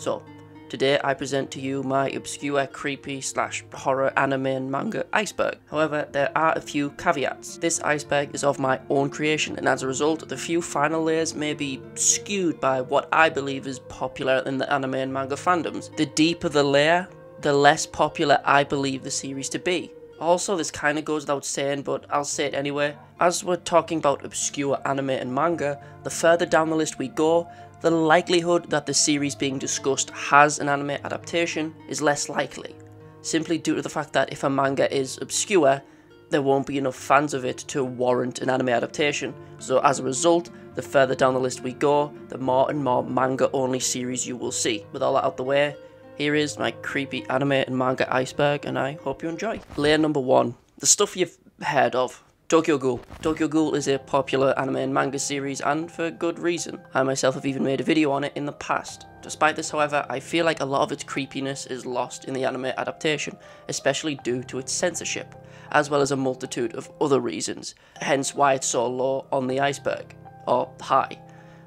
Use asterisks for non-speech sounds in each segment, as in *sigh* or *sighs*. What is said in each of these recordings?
So, today I present to you my obscure, creepy, slash horror anime and manga iceberg. However, there are a few caveats. This iceberg is of my own creation, and as a result, the few final layers may be skewed by what I believe is popular in the anime and manga fandoms. The deeper the layer, the less popular I believe the series to be. Also, this kind of goes without saying, but I'll say it anyway. As we're talking about obscure anime and manga, the further down the list we go, the likelihood that the series being discussed has an anime adaptation is less likely, simply due to the fact that if a manga is obscure, there won't be enough fans of it to warrant an anime adaptation. So as a result, the further down the list we go, the more and more manga only series you will see. With all that out the way, here is my creepy anime and manga iceberg, and I hope you enjoy. Layer number one, the stuff you've heard of. Tokyo Ghoul. Tokyo Ghoul is a popular anime and manga series, and for good reason. I myself have even made a video on it in the past. Despite this, however, I feel like a lot of its creepiness is lost in the anime adaptation, especially due to its censorship, as well as a multitude of other reasons, hence why it's so low on the iceberg, or high.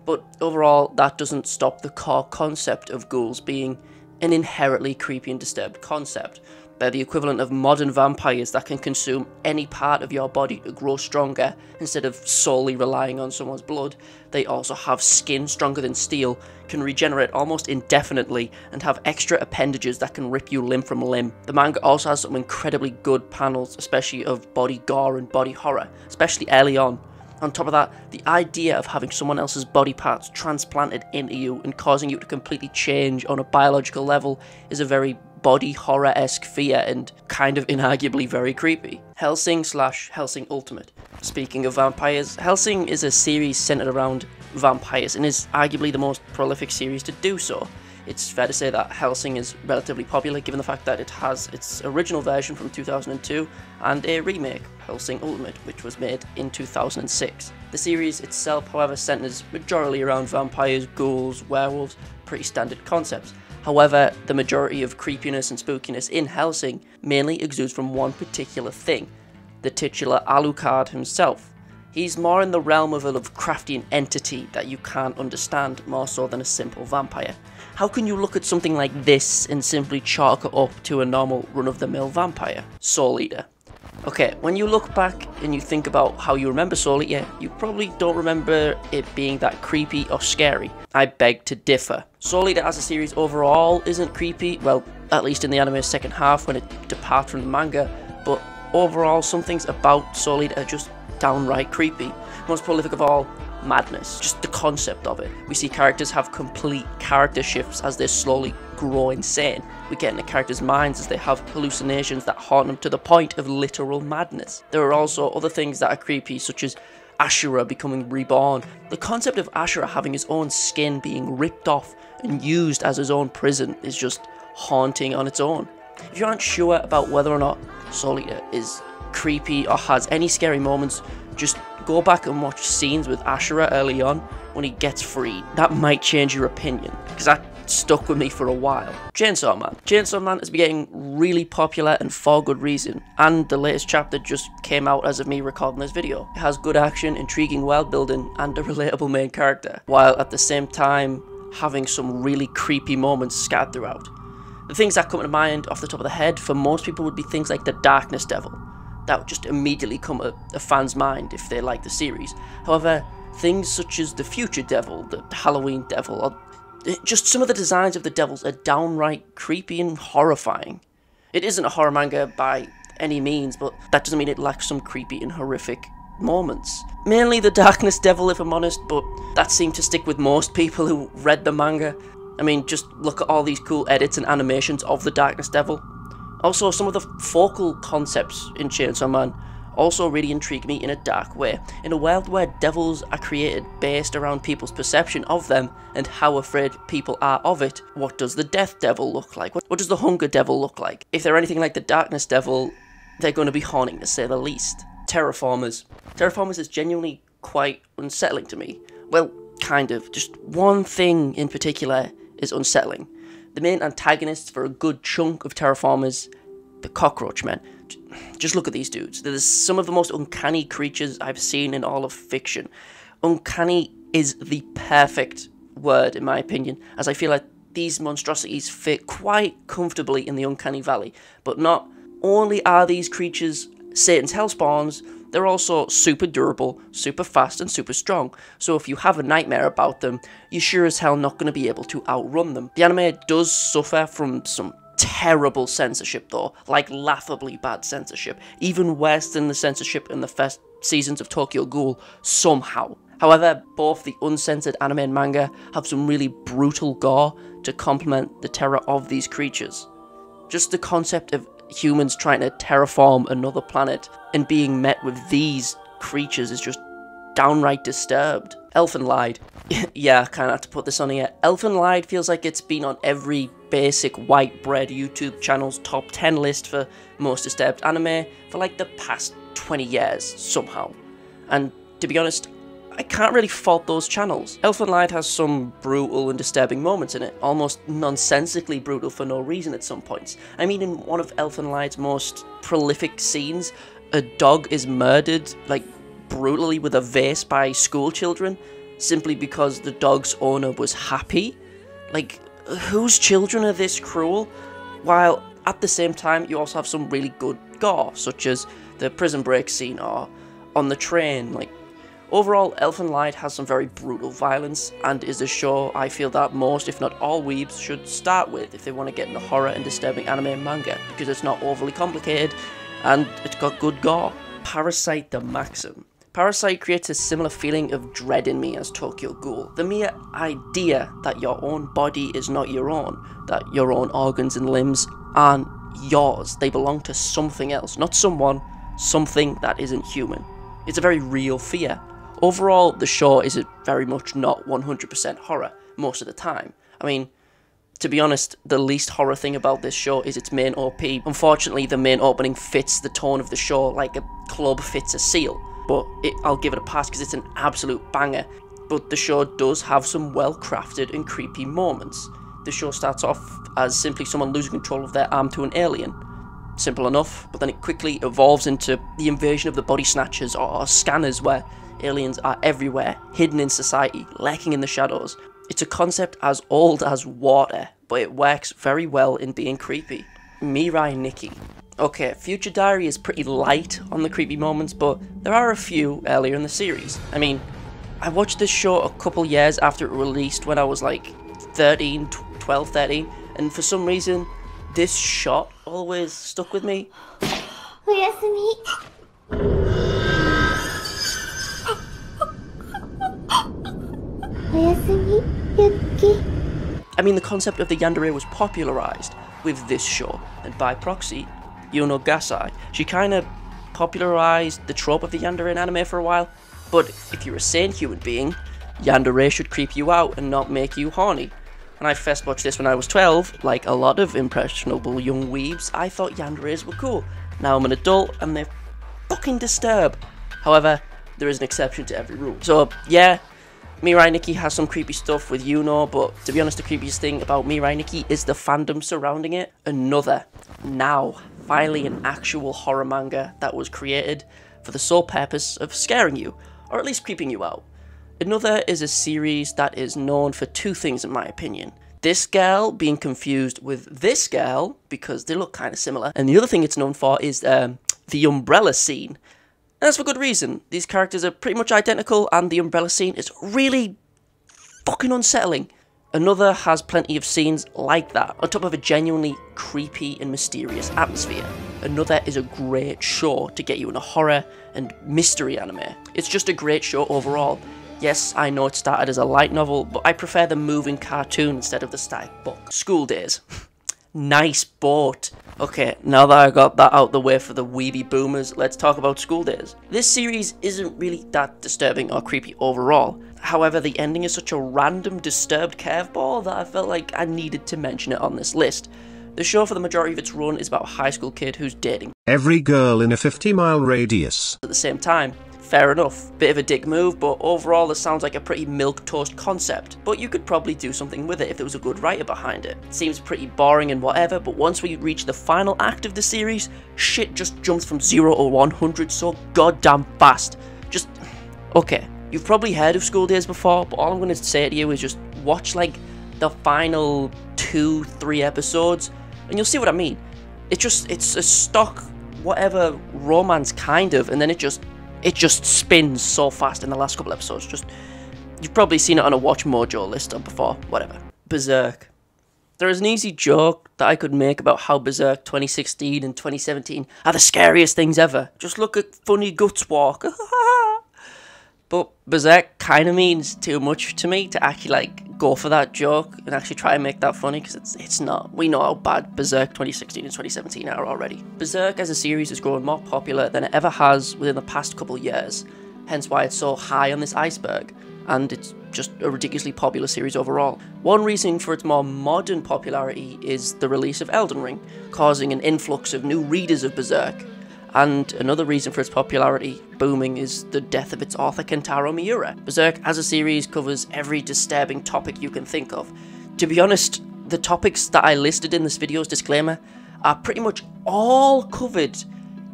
But overall, that doesn't stop the core concept of ghouls being an inherently creepy and disturbed concept. They're the equivalent of modern vampires that can consume any part of your body to grow stronger instead of solely relying on someone's blood. They also have skin stronger than steel, can regenerate almost indefinitely, and have extra appendages that can rip you limb from limb. The manga also has some incredibly good panels, especially of body gore and body horror, especially early on. On top of that, the idea of having someone else's body parts transplanted into you and causing you to completely change on a biological level is a very body horror esque fear and kind of inarguably very creepy. Hellsing slash Hellsing Ultimate. Speaking of vampires, Hellsing is a series centered around vampires and is arguably the most prolific series to do so. It's fair to say that Hellsing is relatively popular given the fact that it has its original version from 2002 and a remake, Hellsing Ultimate, which was made in 2006. The series itself, however, centers majorly around vampires, ghouls, werewolves, pretty standard concepts. However, the majority of creepiness and spookiness in Hellsing mainly exudes from one particular thing, the titular Alucard himself. He's more in the realm of a Lovecraftian entity that you can't understand more so than a simple vampire. How can you look at something like this and simply chalk it up to a normal run-of-the-mill vampire? Soul Eater. Okay, when you look back and you think about how you remember Soul Eater, you probably don't remember it being that creepy or scary. I beg to differ. Soul Eater as a series overall isn't creepy, well, at least in the anime's second half when it departs from the manga, but overall some things about Soul Eater are just downright creepy. Most prolific of all, madness. Just the concept of it. We see characters have complete character shifts as they slowly grow insane. We get into characters' minds as they have hallucinations that haunt them to the point of literal madness. There are also other things that are creepy, such as Ashura becoming reborn. The concept of Ashura having his own skin being ripped off and used as his own prison is just haunting on its own. If you aren't sure about whether or not Soul Eater is creepy or has any scary moments, just go back and watch scenes with Ashura early on when he gets freed. That might change your opinion, because that stuck with me for a while. Chainsaw Man. Chainsaw Man has been getting really popular and for good reason, and the latest chapter just came out as of me recording this video. It has good action, intriguing world building, and a *laughs* relatable main character, while at the same time having some really creepy moments scattered throughout. The things that come to mind off the top of the head for most people would be things like the Darkness Devil, that would just immediately come to a fan's mind if they like the series. However, things such as the Future Devil, the Halloween Devil, or just some of the designs of the devils are downright creepy and horrifying. It isn't a horror manga by any means, but that doesn't mean it lacks some creepy and horrific moments. Mainly the Darkness Devil, if I'm honest, but that seemed to stick with most people who read the manga. I mean, just look at all these cool edits and animations of the Darkness Devil. Also, some of the focal concepts in Chainsaw Man also really intrigue me in a dark way. In a world where devils are created based around people's perception of them and how afraid people are of it, what does the Death Devil look like? What, does the Hunger Devil look like? If they're anything like the Darkness Devil, they're going to be haunting to say the least. Terra Formars. Terraformers is genuinely quite unsettling to me. Well, kind of. Just one thing in particular is unsettling. The main antagonists for a good chunk of Terra Formars, the Cockroach Men. Just look at these dudes. They're some of the most uncanny creatures I've seen in all of fiction. Uncanny is the perfect word, in my opinion, as I feel like these monstrosities fit quite comfortably in the Uncanny Valley, but not only are these creatures Satan's hellspawns, they're also super durable, super fast, and super strong. So if you have a nightmare about them, you're sure as hell not going to be able to outrun them. The anime does suffer from some terrible censorship though, like laughably bad censorship, even worse than the censorship in the first seasons of Tokyo Ghoul, somehow. However, both the uncensored anime and manga have some really brutal gore to complement the terror of these creatures. Just the concept of humans trying to terraform another planet and being met with these creatures is just downright disturbed. Elfen Lied. *laughs* yeah, I kinda have to put this on here. Elfen Lied feels like it's been on every basic white bread YouTube channel's top 10 list for most disturbed anime for like the past 20 years, somehow. And to be honest, I can't really fault those channels. Elfen Lied has some brutal and disturbing moments in it, almost nonsensically brutal for no reason at some points. I mean, in one of Elfen Lied's most prolific scenes, a dog is murdered, like, brutally with a vase by school children, simply because the dog's owner was happy. Like, whose children are this cruel? While at the same time, you also have some really good gore, such as the prison break scene or on the train, like Overall, Elfen Lied has some very brutal violence and is a show I feel that most, if not all, weebs should start with if they want to get into horror and disturbing anime and manga because it's not overly complicated and it's got good gore. Parasyte the Maxim. Parasyte creates a similar feeling of dread in me as Tokyo Ghoul. The mere idea that your own body is not your own, that your own organs and limbs aren't yours, they belong to something else, not someone, something that isn't human. It's a very real fear, Overall, the show is very much not 100% horror most of the time. I mean, to be honest, the least horror thing about this show is its main OP. Unfortunately, the main opening fits the tone of the show like a club fits a seal. But it, I'll give it a pass because it's an absolute banger. But the show does have some well crafted and creepy moments. The show starts off as simply someone losing control of their arm to an alien. Simple enough, but then it quickly evolves into the invasion of the body snatchers or scanners where aliens are everywhere, hidden in society, lurking in the shadows. It's a concept as old as water, but it works very well in being creepy. Mirai Nikki. Okay, Future Diary is pretty light on the creepy moments, but there are a few earlier in the series. I mean, I watched this show a couple years after it released when I was like 13, 12, 13, and for some reason, this shot always stuck with me. I mean, the concept of the yandere was popularized with this show, and by proxy, Yuno Gasai. She kind of popularized the trope of the yandere in anime for a while, but if you're a sane human being, yandere should creep you out and not make you horny. When I first watched this when I was 12, like a lot of impressionable young weebs, I thought yanderes were cool. Now I'm an adult and they fucking disturb. However, there is an exception to every rule. So, yeah, Mirai Nikki has some creepy stuff with Yuno, but to be honest, the creepiest thing about Mirai Nikki is the fandom surrounding it. Another, now, finally an actual horror manga that was created for the sole purpose of scaring you, or at least creeping you out. Another is a series that is known for two things in my opinion. This girl being confused with this girl because they look kind of similar, and the other thing it's known for is um, the umbrella scene. And that's for good reason. These characters are pretty much identical, and the umbrella scene is really fucking unsettling. Another has plenty of scenes like that, on top of a genuinely creepy and mysterious atmosphere. Another is a great show to get you in a horror and mystery anime. It's just a great show overall. Yes, I know it started as a light novel, but I prefer the moving cartoon instead of the static book. School Days. *laughs* nice boat. Okay, now that I got that out the way for the weeby boomers, let's talk about school days. This series isn't really that disturbing or creepy overall. However, the ending is such a random, disturbed curveball that I felt like I needed to mention it on this list. The show for the majority of its run is about a high school kid who's dating every girl in a 50 mile radius. At the same time, fair enough. Bit of a dick move, but overall this sounds like a pretty milk toast concept. But you could probably do something with it if there was a good writer behind it. Seems pretty boring and whatever, but once we reach the final act of the series, shit just jumps from 0 to 100 so goddamn fast. Just, okay. You've probably heard of School Days before, but all I'm going to say to you is just watch like the final two, three episodes, and you'll see what I mean. It just it's a stock whatever romance kind of, and then it just it just spins so fast in the last couple episodes. Just you've probably seen it on a Watch Mojo list or before, whatever. Berserk. There is an easy joke that I could make about how Berserk 2016 and 2017 are the scariest things ever. Just look at Funny Guts walk. *laughs* but Berserk kind of means too much to me to actually like go for that joke and actually try and make that funny because it's it's not. We know how bad Berserk 2016 and 2017 are already. Berserk as a series has grown more popular than it ever has within the past couple years, hence why it's so high on this iceberg and it's just a ridiculously popular series overall. One reason for its more modern popularity is the release of Elden Ring, causing an influx of new readers of Berserk. And another reason for its popularity booming is the death of its author Kentaro Miura. Berserk as a series covers every disturbing topic you can think of. To be honest, the topics that I listed in this video's disclaimer are pretty much all covered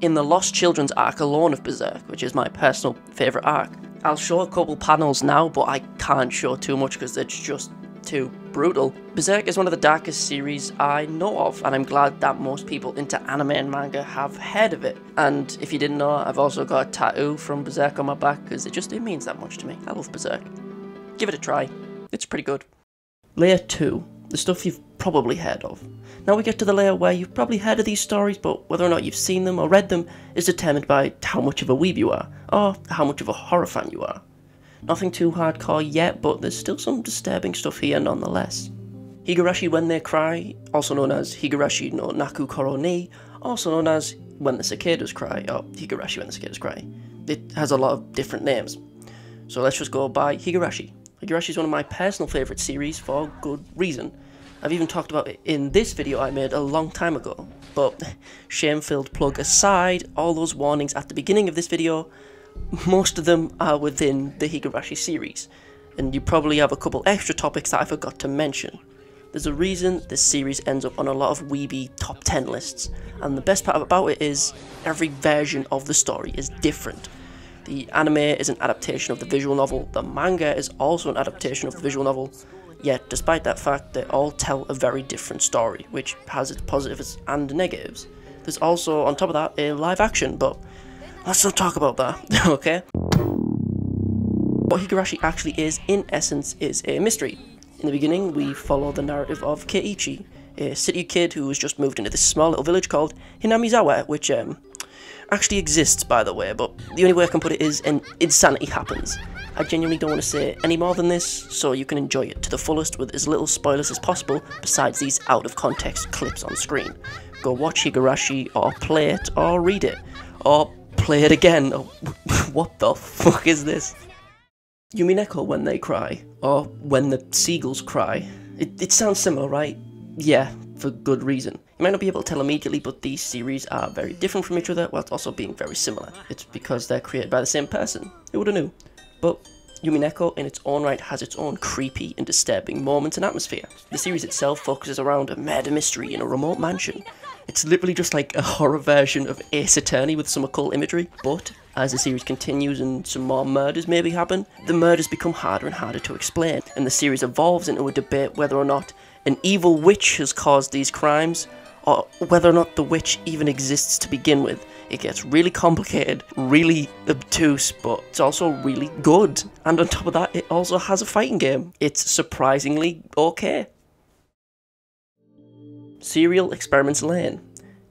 in the Lost Children's arc alone of Berserk, which is my personal favourite arc. I'll show a couple panels now, but I can't show too much because it's just too brutal. Berserk is one of the darkest series I know of, and I'm glad that most people into anime and manga have heard of it. And if you didn't know, I've also got a tattoo from Berserk on my back because it just it means that much to me. I love Berserk. Give it a try. It's pretty good. Layer 2. The stuff you've probably heard of. Now we get to the layer where you've probably heard of these stories, but whether or not you've seen them or read them is determined by how much of a weeb you are, or how much of a horror fan you are. Nothing too hardcore yet, but there's still some disturbing stuff here nonetheless. Higurashi When They Cry, also known as Higurashi no Naku Koro ni, also known as When the Cicadas Cry, or Higurashi When the Cicadas Cry. It has a lot of different names. So let's just go by Higurashi. Higurashi is one of my personal favourite series for good reason. I've even talked about it in this video I made a long time ago. But *laughs* shame-filled plug aside, all those warnings at the beginning of this video, most of them are within the Higurashi series, and you probably have a couple extra topics that I forgot to mention. There's a reason this series ends up on a lot of Weeby top 10 lists, and the best part about it is every version of the story is different. The anime is an adaptation of the visual novel, the manga is also an adaptation of the visual novel, Yet, despite that fact, they all tell a very different story, which has its positives and negatives. There's also, on top of that, a live action, but let's not talk about that, *laughs* okay? What Higurashi actually is, in essence, is a mystery. In the beginning, we follow the narrative of Keiichi, a city kid who has just moved into this small little village called Hinamizawa, which um, actually exists, by the way, but the only way I can put it is an insanity happens. I genuinely don't want to say any more than this, so you can enjoy it to the fullest with as little spoilers as possible besides these out of context clips on screen. Go watch Higurashi, or play it, or read it, or play it again. Oh, *laughs* what the fuck is this? Umineko when they cry, or when the seagulls cry. It, it sounds similar, right? Yeah, for good reason. You might not be able to tell immediately, but these series are very different from each other, whilst also being very similar. It's because they're created by the same person. Who would have knew? But Umineko in its own right has its own creepy and disturbing moments and atmosphere. The series itself focuses around a murder mystery in a remote mansion. It's literally just like a horror version of Ace Attorney with some occult imagery, but as the series continues and some more murders maybe happen, the murders become harder and harder to explain, and the series evolves into a debate whether or not an evil witch has caused these crimes, or whether or not the witch even exists to begin with, it gets really complicated, really obtuse, but it's also really good. And on top of that, it also has a fighting game. It's surprisingly okay. Serial Experiments Lain.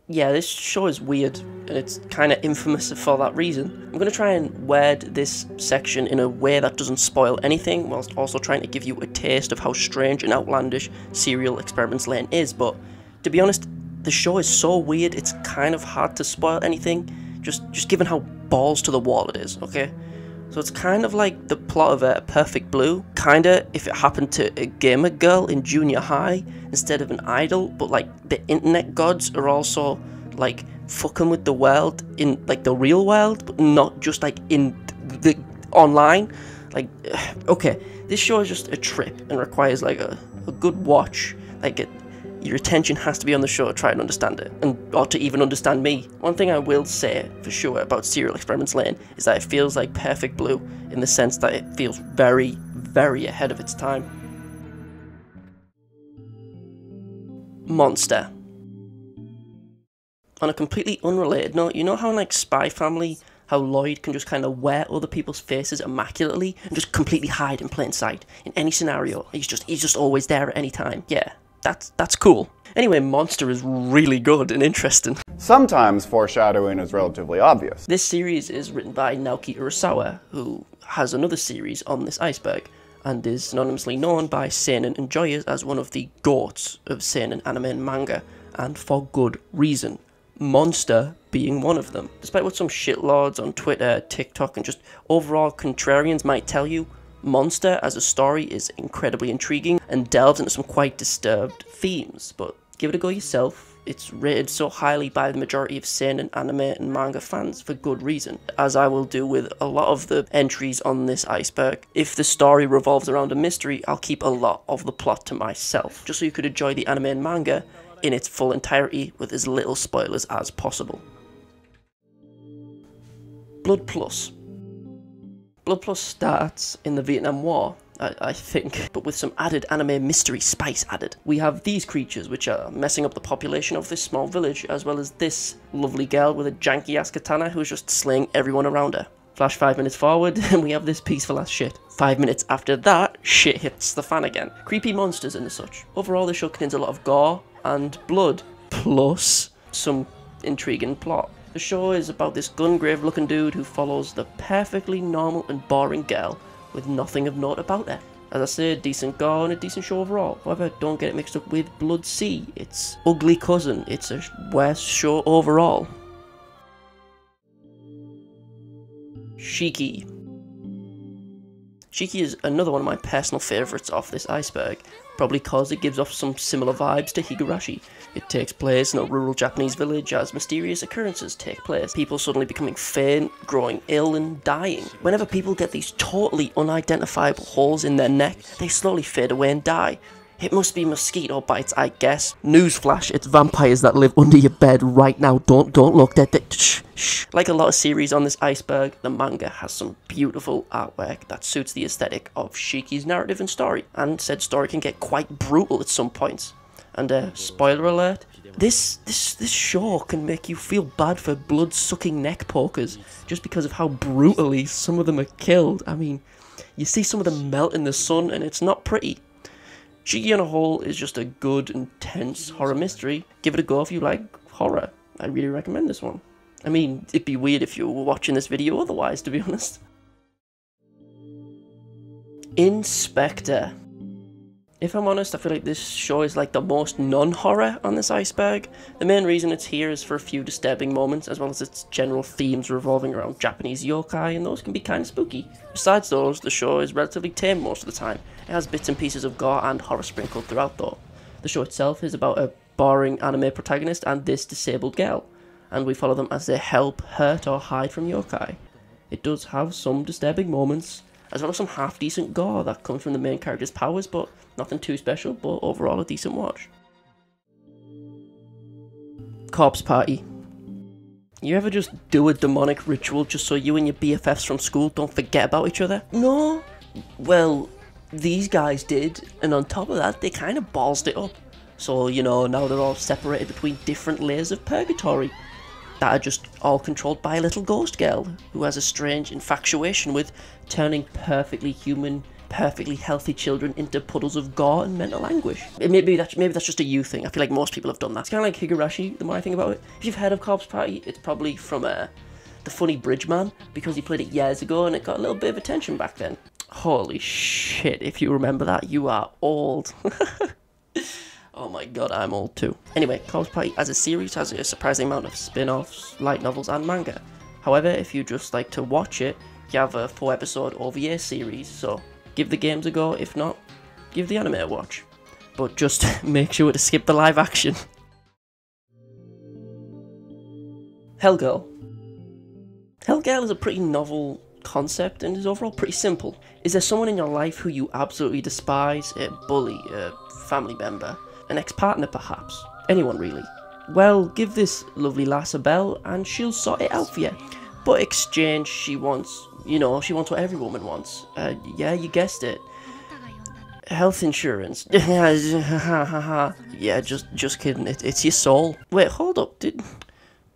Yeah, this show is weird, and it's kind of infamous for that reason. I'm going to try and word this section in a way that doesn't spoil anything, whilst also trying to give you a taste of how strange and outlandish Serial Experiments Lain is, but to be honest, the show is so weird, it's kind of hard to spoil anything, just, just given how balls to the wall it is, okay? So it's kind of like the plot of a Perfect Blue, kinda if it happened to a gamer girl in junior high instead of an idol, but like the internet gods are also like fucking with the world in like the real world, but not just like in the online. Like, *sighs* okay, this show is just a trip and requires like a, a good watch. Like it, your attention has to be on the show to try and understand it, and or to even understand me. One thing I will say for sure about Serial Experiments Lain is that it feels like Perfect Blue in the sense that it feels very, very ahead of its time. Monster. On a completely unrelated note, you know how in like Spy Family, how Lloyd can just kind of wear other people's faces immaculately and just completely hide in plain sight in any scenario. He's just he's just always there at any time. Yeah, that's that's cool. Anyway, Monster is really good and interesting. Sometimes foreshadowing is relatively obvious. This series is written by Naoki Urasawa, who has another series on this iceberg, and is synonymously known by seinen enjoyers as one of the goats of seinen anime and manga, and for good reason. Monster being one of them. Despite what some shitlords on Twitter, TikTok, and just overall contrarians might tell you, Monster as a story is incredibly intriguing and delves into some quite disturbed themes, but give it a go yourself. It's rated so highly by the majority of seinen anime and manga fans for good reason, as I will do with a lot of the entries on this iceberg. If the story revolves around a mystery, I'll keep a lot of the plot to myself, just so you could enjoy the anime and manga in its full entirety with as little spoilers as possible. Blood Plus. Blood Plus starts in the Vietnam War, I, I, think, but with some added anime mystery spice added. We have these creatures which are messing up the population of this small village, as well as this lovely girl with a janky ass katana who's just slaying everyone around her. Flash five minutes forward, *laughs* and we have this peaceful ass shit. Five minutes after that, shit hits the fan again. Creepy monsters and such. Overall, the show contains a lot of gore and blood, plus some intriguing plot. The show is about this gungrave looking dude who follows the perfectly normal and boring girl with nothing of note about her. As I said, decent gore and a decent show overall. However, don't get it mixed up with Blood-C. It's ugly cousin. It's a worse show overall. Shiki. Shiki is another one of my personal favourites off this iceberg, probably cause it gives off some similar vibes to Higurashi. It takes place in a rural Japanese village as mysterious occurrences take place. People suddenly becoming faint, growing ill, and dying. Whenever people get these totally unidentifiable holes in their neck, they slowly fade away and die. It must be mosquito bites, I guess. Newsflash, it's vampires that live under your bed right now. Don't don't look. That shh, shh. Like a lot of series on this iceberg, the manga has some beautiful artwork that suits the aesthetic of Shiki's narrative and story. And said story can get quite brutal at some points. And uh, spoiler alert, this this this show can make you feel bad for blood-sucking neck pokers just because of how brutally some of them are killed. I mean, you see some of them melt in the sun, and it's not pretty. Shiki on a whole is just a good, intense horror mystery. Give it a go if you like horror. I really recommend this one. I mean, it'd be weird if you were watching this video otherwise, to be honest. In/Spectre. If I'm honest, I feel like this show is like the most non-horror on this iceberg. The main reason it's here is for a few disturbing moments, as well as its general themes revolving around Japanese yokai, and those can be kind of spooky. Besides those, the show is relatively tame most of the time. It has bits and pieces of gore and horror sprinkled throughout though. The show itself is about a boring anime protagonist and this disabled girl, and we follow them as they help, hurt, or hide from yokai. It does have some disturbing moments, as well as some half decent gore that comes from the main character's powers, but nothing too special, but overall a decent watch. Corpse Party. You ever just do a demonic ritual just so you and your BFFs from school don't forget about each other? No? Well, these guys did, and on top of that, they kind of ballsed it up. So, you know, now they're all separated between different layers of purgatory that are just all controlled by a little ghost girl who has a strange infatuation with turning perfectly human, perfectly healthy children into puddles of gore and mental anguish. Maybe that's maybe that's just a you thing. I feel like most people have done that. It's kind of like Higurashi. The more I think about it, if you've heard of Corpse Party, it's probably from uh, the funny Bridge Man because he played it years ago and it got a little bit of attention back then. Holy shit! If you remember that, you are old. *laughs* Oh my god, I'm old too. Anyway, Corpse Party as a series has a surprising amount of spin-offs, light novels and manga. However, if you just like to watch it, you have a 4 episode OVA series, so give the games a go, if not, give the anime a watch. But just *laughs* make sure to skip the live action. Hell Girl. Hellgirl is a pretty novel concept and is overall pretty simple. Is there someone in your life who you absolutely despise, a bully, a family member, an ex-partner perhaps, anyone really. Well, give this lovely lass a bell and she'll sort it out for you. But exchange, she wants, you know, she wants what every woman wants. Uh, yeah, you guessed it. health insurance. *laughs* yeah, just just kidding. It, it's your soul. Wait, hold up. Did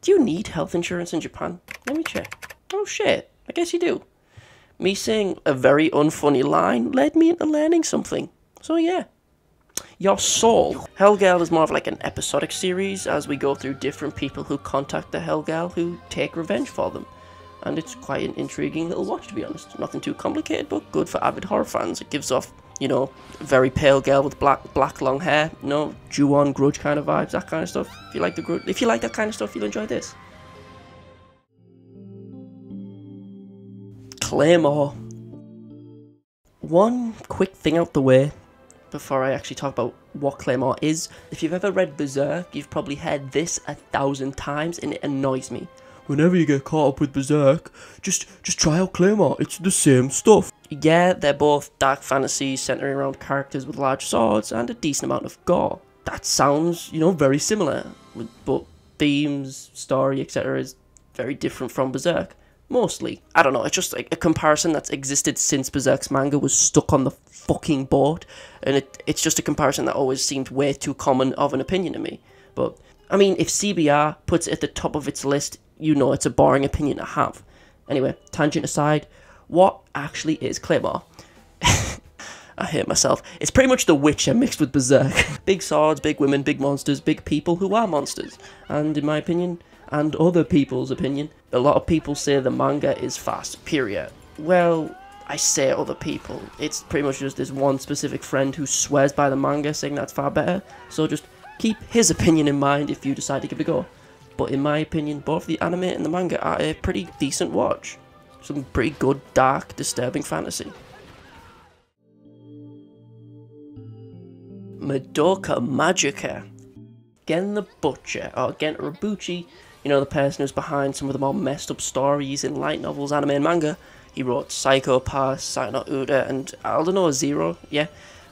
do you need health insurance in Japan? Let me check. Oh shit. I guess you do. Me saying a very unfunny line led me into learning something. So yeah. Your Soul. Hell Girl is more of like an episodic series as we go through different people who contact the Hellgirl who take revenge for them. And it's quite an intriguing little watch to be honest. Nothing too complicated but good for avid horror fans. It gives off, you know, very pale girl with black black long hair, you know, Ju-on grudge kind of vibes, that kind of stuff. If you like the grudge if you like that kind of stuff, you'll enjoy this. Claymore. One quick thing out the way before I actually talk about what Claymore is. If you've ever read Berserk, you've probably heard this a thousand times and it annoys me. Whenever you get caught up with Berserk, just just try out Claymore. It's the same stuff. Yeah, they're both dark fantasies centering around characters with large swords and a decent amount of gore. That sounds, you know, very similar, but themes, story, etc. is very different from Berserk mostly. I don't know, it's just like a comparison that's existed since Berserk's manga was stuck on the fucking board, and it, it's just a comparison that always seemed way too common of an opinion to me. But, I mean, if CBR puts it at the top of its list, you know it's a boring opinion to have. Anyway, tangent aside, what actually is Claymore? *laughs* I hate myself. It's pretty much The Witcher mixed with Berserk. *laughs* big swords, big women, big monsters, big people who are monsters. And in my opinion, and other people's opinion, a lot of people say the manga is far superior. Well, I say other people. It's pretty much just this one specific friend who swears by the manga saying that's far better. So just keep his opinion in mind if you decide to give it a go. But in my opinion, both the anime and the manga are a pretty decent watch. Some pretty good, dark, disturbing fantasy. Madoka Magica. Gen the Butcher, or Gen Urobuchi, you know, the person who's behind some of the more messed up stories in light novels, anime, and manga. He wrote Psycho-Pass, Saya no Uta, and Aldnoah Zero, yeah.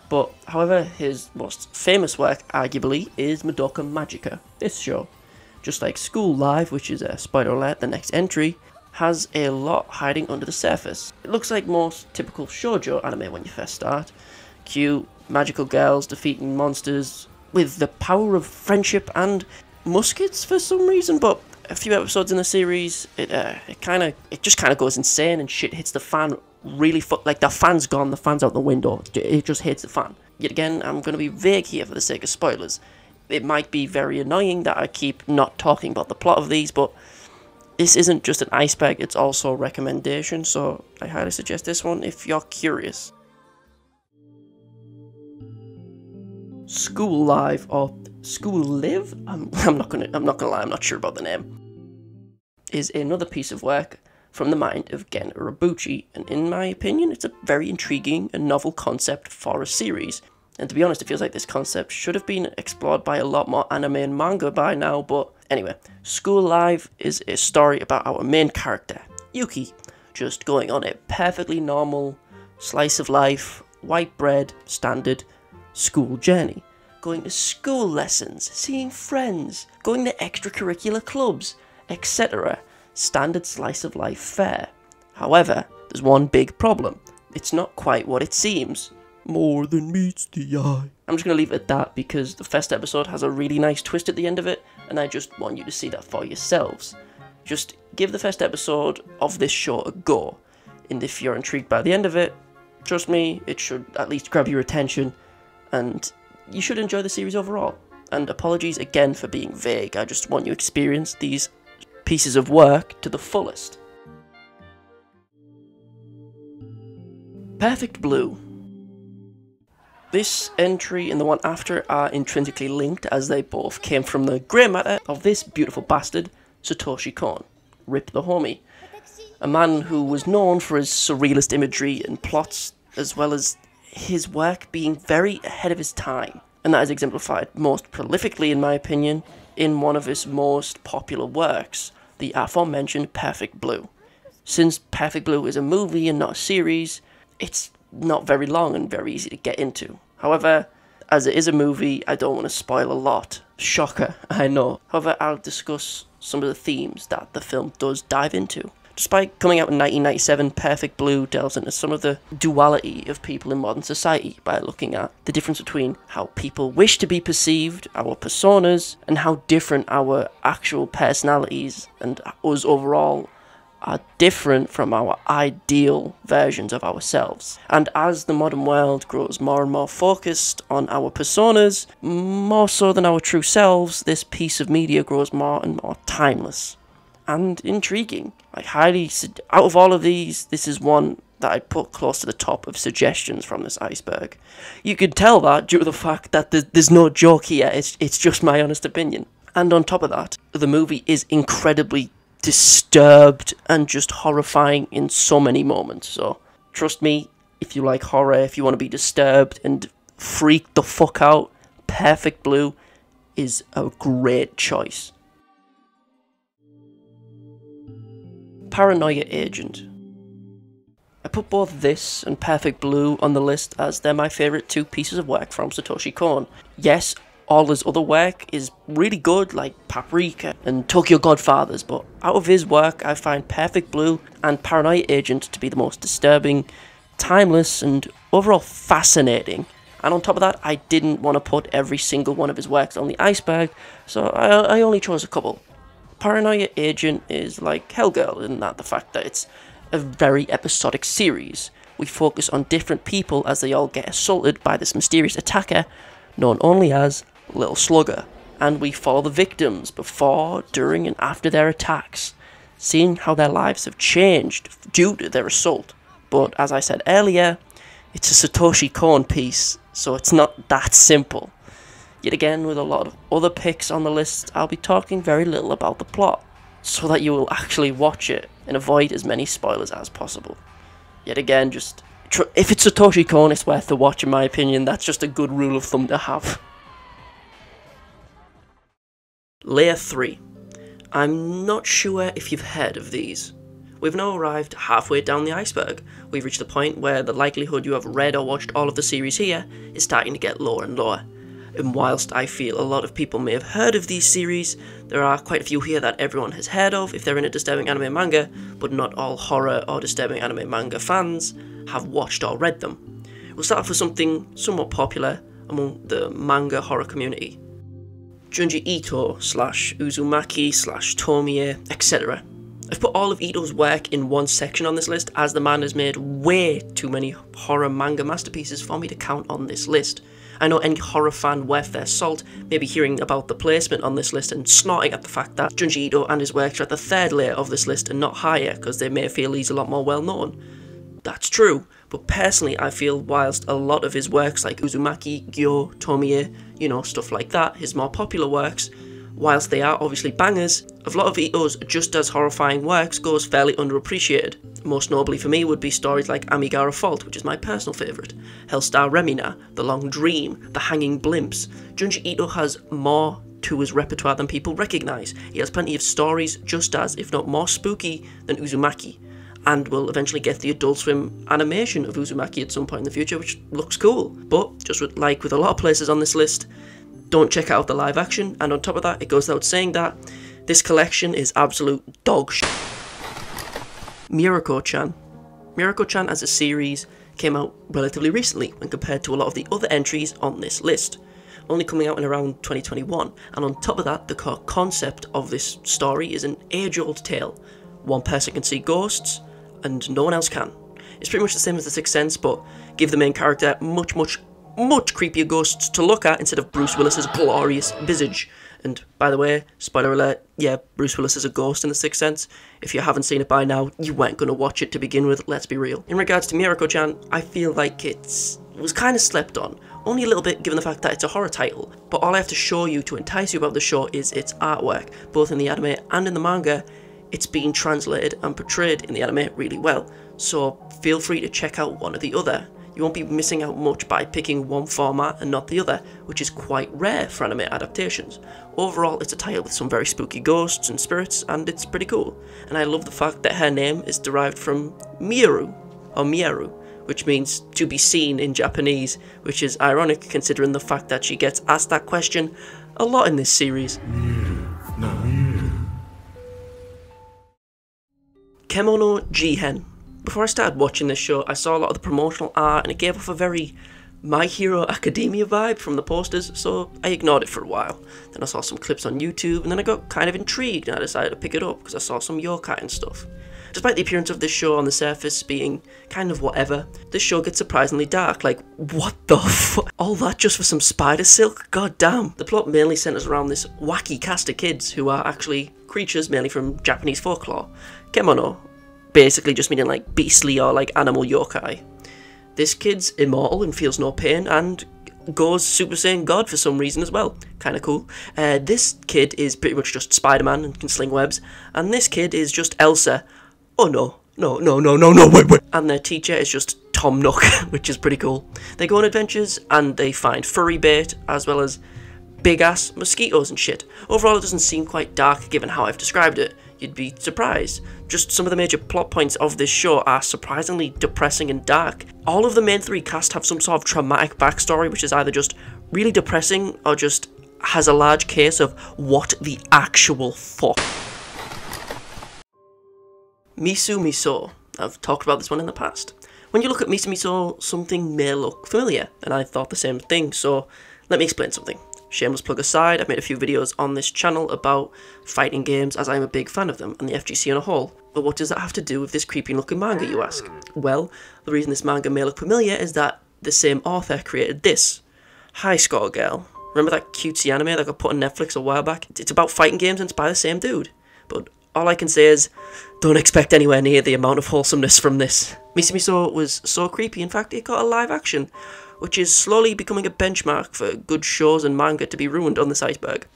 But, however, his most famous work, arguably, is Madoka Magica, this show. Just like School Live, which is a spoiler alert, the next entry, has a lot hiding under the surface. It looks like most typical shoujo anime when you first start. Cute, magical girls defeating monsters with the power of friendship and muskets for some reason, but a few episodes in the series, it uh, it kind of it just kind of goes insane and shit hits the fan really like the fan's gone, the fan's out the window. It just hits the fan. Yet again, I'm going to be vague here for the sake of spoilers. It might be very annoying that I keep not talking about the plot of these, but this isn't just an iceberg, it's also a recommendation, so I highly suggest this one if you're curious. School Live or School Live? I'm, *laughs* I'm not gonna I'm not gonna lie, I'm not sure about the name. Is another piece of work from the mind of Gen Urobuchi, and in my opinion, it's a very intriguing and novel concept for a series. And to be honest, it feels like this concept should have been explored by a lot more anime and manga by now, but anyway, School Live is a story about our main character, Yuki, just going on a perfectly normal slice of life, white bread, standard school journey going to school lessons, seeing friends, going to extracurricular clubs, etc. Standard slice of life fare. However, there's one big problem. It's not quite what it seems. More than meets the eye. I'm just going to leave it at that because the first episode has a really nice twist at the end of it, and I just want you to see that for yourselves. Just give the first episode of this show a go, and if you're intrigued by the end of it, trust me, it should at least grab your attention, and you should enjoy the series overall. And apologies again for being vague, I just want you to experience these pieces of work to the fullest. Perfect Blue. This entry and the one after are intrinsically linked as they both came from the grey matter of this beautiful bastard, Satoshi Kon. Rip the homie. A man who was known for his surrealist imagery and plots, as well as his work being very ahead of his time, and that is exemplified most prolifically, in my opinion, in one of his most popular works, the aforementioned Perfect Blue. Since Perfect Blue is a movie and not a series, it's not very long and very easy to get into. However, as it is a movie, I don't want to spoil a lot. Shocker, *laughs* I know. However, I'll discuss some of the themes that the film does dive into. Despite coming out in 1997, Perfect Blue delves into some of the duality of people in modern society by looking at the difference between how people wish to be perceived, our personas, and how different our actual personalities and us overall are different from our ideal versions of ourselves. And as the modern world grows more and more focused on our personas, more so than our true selves, this piece of media grows more and more timeless and intriguing. Like highly out of all of these, this is one that I'd put close to the top of suggestions from this iceberg. You could tell that due to the fact that there's no joke here. It's it's just my honest opinion. And on top of that, the movie is incredibly disturbed and just horrifying in so many moments. So trust me, if you like horror, if you want to be disturbed and freak the fuck out, Perfect Blue is a great choice. Paranoia Agent. I put both this and Perfect Blue on the list as they're my favourite two pieces of work from Satoshi Kon. Yes, all his other work is really good, like Paprika and Tokyo Godfathers, but out of his work, I find Perfect Blue and Paranoia Agent to be the most disturbing, timeless, and overall fascinating. And on top of that, I didn't want to put every single one of his works on the iceberg, so I, I only chose a couple. Paranoia Agent is like Hell Girl in that the fact that it's a very episodic series. We focus on different people as they all get assaulted by this mysterious attacker known only as Little Slugger, and we follow the victims before, during, and after their attacks, seeing how their lives have changed due to their assault. But as I said earlier, it's a Satoshi Kon piece, so it's not that simple. Yet again, with a lot of other picks on the list, I'll be talking very little about the plot, so that you will actually watch it and avoid as many spoilers as possible. Yet again, just if it's Satoshi Kon, it's worth the watch, in my opinion. That's just a good rule of thumb to have. Layer 3. I'm not sure if you've heard of these. We've now arrived halfway down the iceberg. We've reached the point where the likelihood you have read or watched all of the series here is starting to get lower and lower. And whilst I feel a lot of people may have heard of these series, there are quite a few here that everyone has heard of if they're into disturbing anime manga, but not all horror or disturbing anime manga fans have watched or read them. We'll start off with something somewhat popular among the manga horror community. Junji Ito slash Uzumaki slash Tomie, etc. I've put all of Ito's work in one section on this list as the man has made way too many horror manga masterpieces for me to count on this list. I know any horror fan worth their salt may be hearing about the placement on this list and snorting at the fact that Junji Ito and his works are at the third layer of this list and not higher because they may feel he's a lot more well known. That's true, but personally I feel whilst a lot of his works like Uzumaki, Gyo, Tomie, you know, stuff like that, his more popular works, whilst they are obviously bangers, a lot of Ito's just as horrifying works goes fairly underappreciated. Most notably for me would be stories like Amigara Fault, which is my personal favourite, Hellstar Remina, The Long Dream, The Hanging Blimps. Junji Ito has more to his repertoire than people recognise. He has plenty of stories just as, if not more spooky, than Uzumaki, and will eventually get the Adult Swim animation of Uzumaki at some point in the future, which looks cool. But, just with, like with a lot of places on this list, don't check out the live action, and on top of that, it goes without saying that this collection is absolute dog shit. Mieruko-chan. Miracle-chan as a series came out relatively recently when compared to a lot of the other entries on this list, only coming out in around 2021. And on top of that, the core concept of this story is an age-old tale. One person can see ghosts, and no one else can. It's pretty much the same as The Sixth Sense, but give the main character much, much, much creepier ghosts to look at instead of Bruce Willis's glorious visage. And by the way, spoiler alert, yeah, Bruce Willis is a ghost in The Sixth Sense. If you haven't seen it by now, you weren't to watch it to begin with, let's be real. In regards to Mieruko-chan, I feel like it was kind of slept on. Only a little bit given the fact that it's a horror title, but all I have to show you to entice you about the show is its artwork, both in the anime and in the manga. It's being translated and portrayed in the anime really well, so feel free to check out one or the other you won't be missing out much by picking one format and not the other, which is quite rare for anime adaptations. Overall, it's a title with some very spooky ghosts and spirits, and it's pretty cool. And I love the fact that her name is derived from Miru, or Mieru, which means to be seen in Japanese, which is ironic considering the fact that she gets asked that question a lot in this series. Kemono Jihen. Before I started watching this show, I saw a lot of the promotional art and it gave off a very My Hero *laughs* Academia vibe from the posters, so I ignored it for a while. Then I saw some clips on YouTube and then I got kind of intrigued and I decided to pick it up because I saw some yokai and stuff. Despite the appearance of this show on the surface being kind of whatever, this show gets surprisingly dark. Like, what the *laughs* fuck? All that just for some spider silk? God damn. The plot mainly centers around this wacky cast of kids who are actually creatures mainly from Japanese folklore. Kemono, basically just meaning like beastly or like animal yokai. This kid's immortal and feels no pain and goes Super Saiyan God for some reason as well. Kind of cool. Uh, this kid is pretty much just Spider Man and can sling webs, and this kid is just Elsa oh no, no, no, no, no, no, wait, wait. And their teacher is just Tom Nook, *laughs* which is pretty cool. They go on adventures and they find furry bait as well as big ass mosquitoes and shit. Overall, it doesn't seem quite dark given how I've described it. You'd be surprised. Just some of the major plot points of this show are surprisingly depressing and dark. All of the main three cast have some sort of traumatic backstory, which is either just really depressing or just has a large case of what the actual fuck. Misu Misou. I've talked about this one in the past. When you look at Misu Misou, something may look familiar, and I thought the same thing, so let me explain something. Shameless plug aside, I've made a few videos on this channel about fighting games as I'm a big fan of them, and the FGC on a whole. But what does that have to do with this creepy looking manga, you ask? Well, the reason this manga may look familiar is that the same author created this. High Score Girl. Remember that cutesy anime that got put on Netflix a while back? It's about fighting games and it's by the same dude. But all I can say is, don't expect anywhere near the amount of wholesomeness from this. Misu Misou was so creepy, in fact, it got a live action, which is slowly becoming a benchmark for good shows and manga to be ruined on this iceberg.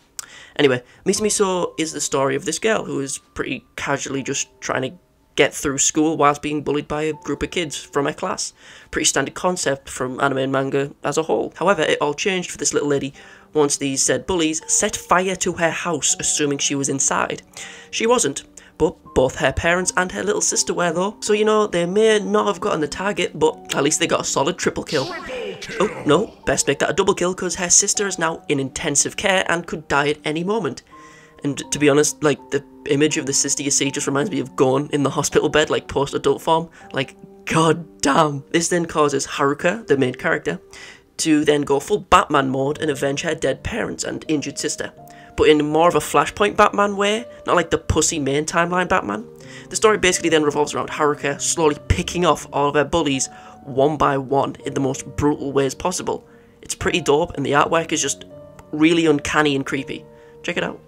Anyway, Misu Misou is the story of this girl who is pretty casually just trying to get through school whilst being bullied by a group of kids from her class. Pretty standard concept from anime and manga as a whole. However, it all changed for this little lady once these said bullies set fire to her house, assuming she was inside. She wasn't, but both her parents and her little sister were though. So you know, they may not have gotten the target, but at least they got a solid triple kill. Oh, no, best make that a double kill because her sister is now in intensive care and could die at any moment. And to be honest, like, the image of the sister you see just reminds me of Gon in the hospital bed, like, post-adult form. Like, god damn. This then causes Haruka, the main character, to then go full Batman mode and avenge her dead parents and injured sister. But in more of a Flashpoint Batman way, not like the pussy main timeline Batman. The story basically then revolves around Haruka slowly picking off all of her bullies one by one in the most brutal ways possible. It's pretty dope and the artwork is just really uncanny and creepy. Check it out.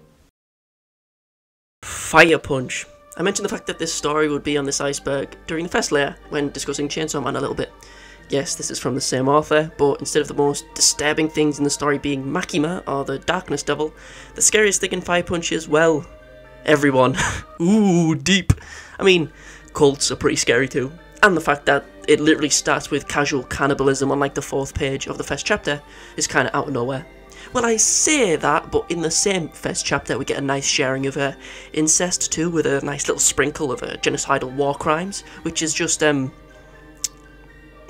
Fire Punch. I mentioned the fact that this story would be on this iceberg during the first layer when discussing Chainsaw Man a little bit. Yes, this is from the same author, but instead of the most disturbing things in the story being Makima or the Darkness Devil, the scariest thing in Fire Punch is, well, everyone. *laughs* Ooh, deep. I mean, cults are pretty scary too. And the fact that it literally starts with casual cannibalism on like the fourth page of the first chapter is kind of out of nowhere. Well, I say that, but in the same first chapter we get a nice sharing of uh, incest too, with a nice little sprinkle of uh, genocidal war crimes, which is just um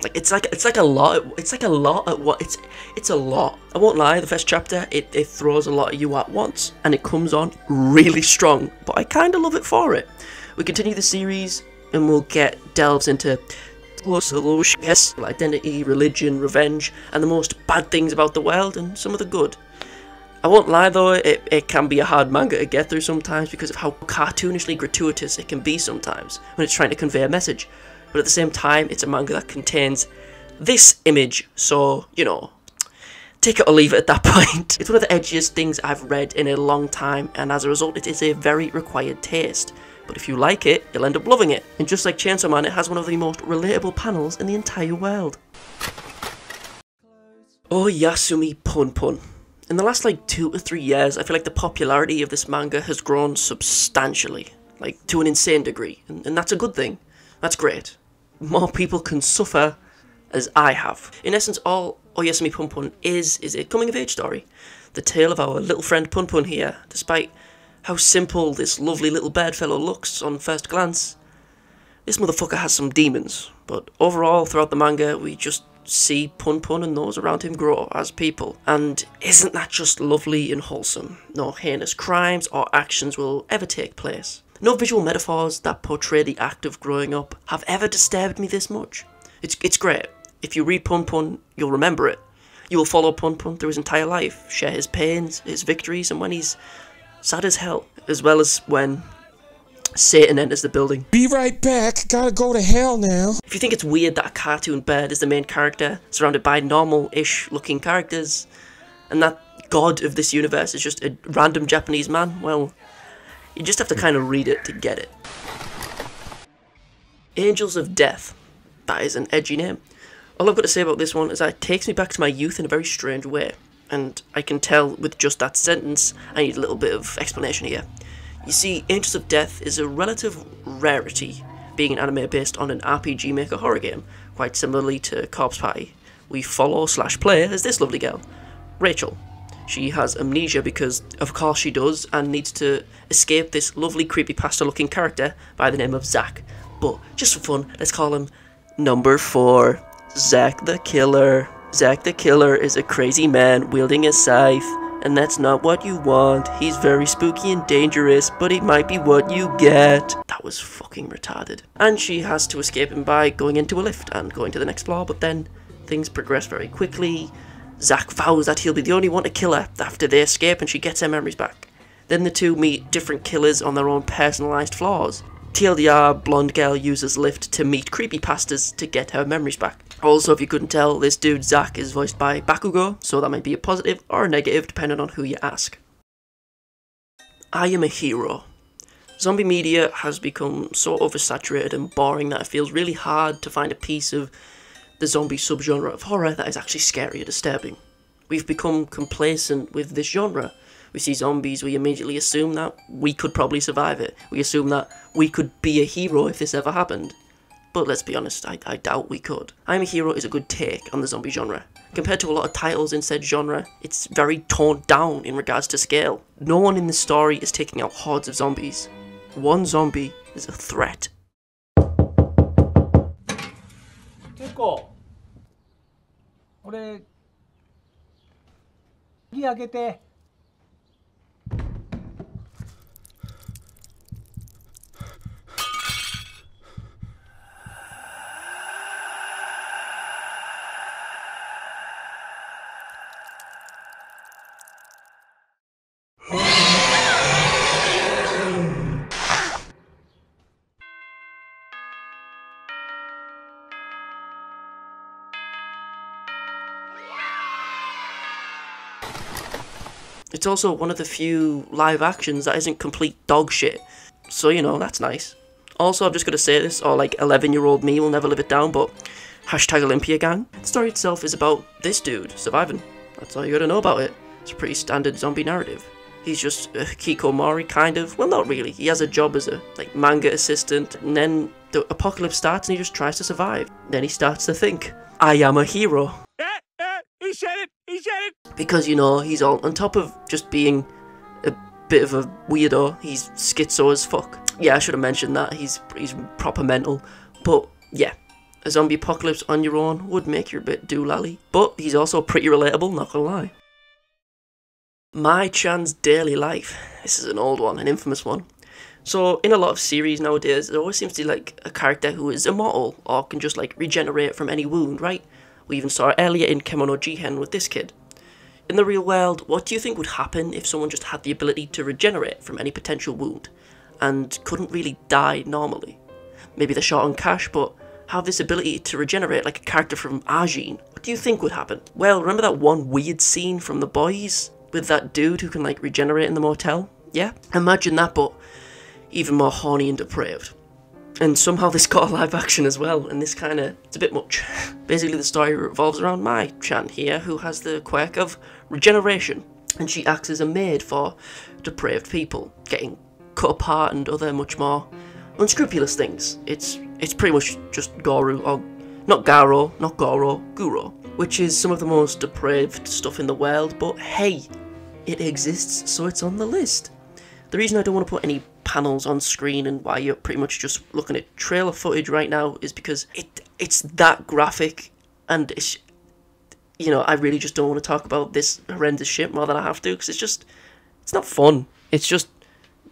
like it's like it's like a lot. It's like a lot at what it's it's a lot. I won't lie. The first chapter it, it throws a lot at you at once, and it comes on really strong. But I kind of love it for it. We continue the series, and we'll get delves into yes, identity, religion, revenge, and the most bad things about the world, and some of the good. I won't lie though, it, it can be a hard manga to get through sometimes because of how cartoonishly gratuitous it can be sometimes when it's trying to convey a message but at the same time, it's a manga that contains this image, so, you know, take it or leave it at that *laughs* point. It's one of the edgiest things I've read in a long time, and as a result, it is a very required taste. But if you like it, you'll end up loving it. And just like Chainsaw Man, it has one of the most relatable panels in the entire world. Oh Yasumi Pun Pun. In the last like two or three years, I feel like the popularity of this manga has grown substantially, like to an insane degree, and, and that's a good thing. That's great. More people can suffer as I have. In essence, all Oyasumi Pun Pun is, is a coming of age story. The tale of our little friend Pun Pun here, despite how simple this lovely little bedfellow looks on first glance. This motherfucker has some demons, but overall, throughout the manga, we just see Pun Pun and those around him grow as people. And isn't that just lovely and wholesome? No heinous crimes or actions will ever take place. No visual metaphors that portray the act of growing up have ever disturbed me this much. It's, it's great. If you read Pun Pun, you'll remember it. You will follow Pun Pun through his entire life, share his pains, his victories, and when he's sad as hell, as well as when Satan enters the building. Be right back. Gotta go to hell now. If you think it's weird that a cartoon bird is the main character, surrounded by normal-ish looking characters, and that god of this universe is just a random Japanese man, well, you just have to kind of read it to get it. Angels of Death. That is an edgy name. All I've got to say about this one is that it takes me back to my youth in a very strange way, and I can tell with just that sentence I need a little bit of explanation here. You see, Angels of Death is a relative rarity, being an anime based on an RPG Maker horror game, quite similarly to Corpse Party. We follow slash play as this lovely girl, Rachel. She has amnesia because, of course, she does, and needs to escape this lovely creepy pasta looking character by the name of Zack. But just for fun, let's call him number four Zack the Killer. Zack the Killer is a crazy man wielding a scythe, and that's not what you want. He's very spooky and dangerous, but it might be what you get. That was fucking retarded. And she has to escape him by going into a lift and going to the next floor, but then things progress very quickly. Zack vows that he'll be the only one to kill her after they escape and she gets her memories back. Then the two meet different killers on their own personalised floors. TLDR, Blonde Girl uses Lift to meet creepy creepypastas to get her memories back. Also, if you couldn't tell, this dude Zack is voiced by Bakugo, so that might be a positive or a negative depending on who you ask. I am a hero. Zombie media has become so oversaturated and boring that it feels really hard to find a piece of the zombie subgenre of horror that is actually scary or disturbing. We've become complacent with this genre. We see zombies, we immediately assume that we could probably survive it. We assume that we could be a hero if this ever happened. But let's be honest, I, I doubt we could. I'm a Hero is a good take on the zombie genre. Compared to a lot of titles in said genre, it's very toned down in regards to scale. No one in the story is taking out hordes of zombies. One zombie is a threat 結構俺鍵開けて。*laughs* It's also one of the few live actions that isn't complete dog shit. So, you know, that's nice. Also, I'm just gonna say this, or like 11 year old me will never live it down, but hashtag Olympia Gang. The story itself is about this dude surviving. That's all you gotta know about it. It's a pretty standard zombie narrative. He's just a Kikomori, kind of. Well, not really. He has a job as a like manga assistant, and then the apocalypse starts and he just tries to survive. Then he starts to think, I am a hero. He said it. He said it. Because you know he's all on top of just being a bit of a weirdo. He's schizo as fuck. Yeah, I should have mentioned that he's he's proper mental. But yeah, a zombie apocalypse on your own would make you a bit doolally. But he's also pretty relatable, not gonna lie. Mai-Chan's daily life. This is an old one, an infamous one. So in a lot of series nowadays, there always seems to be like a character who is immortal or can just like regenerate from any wound, right? We even saw it earlier in Kemono Jihen with this kid. In the real world, what do you think would happen if someone just had the ability to regenerate from any potential wound and couldn't really die normally? Maybe they're short on cash, but have this ability to regenerate like a character from Ajin. What do you think would happen? Well, remember that one weird scene from The Boys with that dude who can like regenerate in the motel? Yeah? Imagine that, but even more horny and depraved. And somehow this got a live action as well, and this kind of, it's a bit much. *laughs* Basically, the story revolves around Mai Chan here, who has the quirk of regeneration, and she acts as a maid for depraved people, getting cut apart and other much more unscrupulous things. It's it's pretty much just Goru, or not Garo, not Goro, Guro, which is some of the most depraved stuff in the world, but hey, it exists, so it's on the list. The reason I don't want to put any panels on screen and why you're pretty much just looking at trailer footage right now is because it it's that graphic and it's you know I really just don't want to talk about this horrendous shit more than I have to because it's just it's not fun. It's just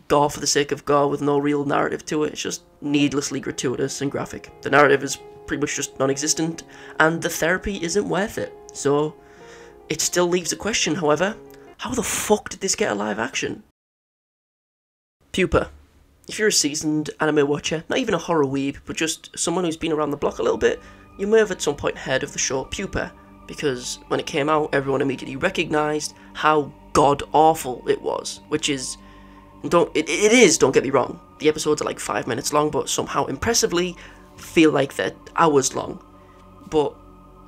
gore for the sake of gore with no real narrative to it. It's just needlessly gratuitous and graphic. The narrative is pretty much just non existent, and the therapy isn't worth it. So, it still leaves a question, however how the fuck did this get a live action? Pupa. If you're a seasoned anime watcher, not even a horror weeb, but just someone who's been around the block a little bit, you may have at some point heard of the show Pupa, because when it came out, everyone immediately recognised how god awful it was, which is don't it, it is don't get me wrong. The episodes are like five minutes long but somehow impressively feel like they're hours long. But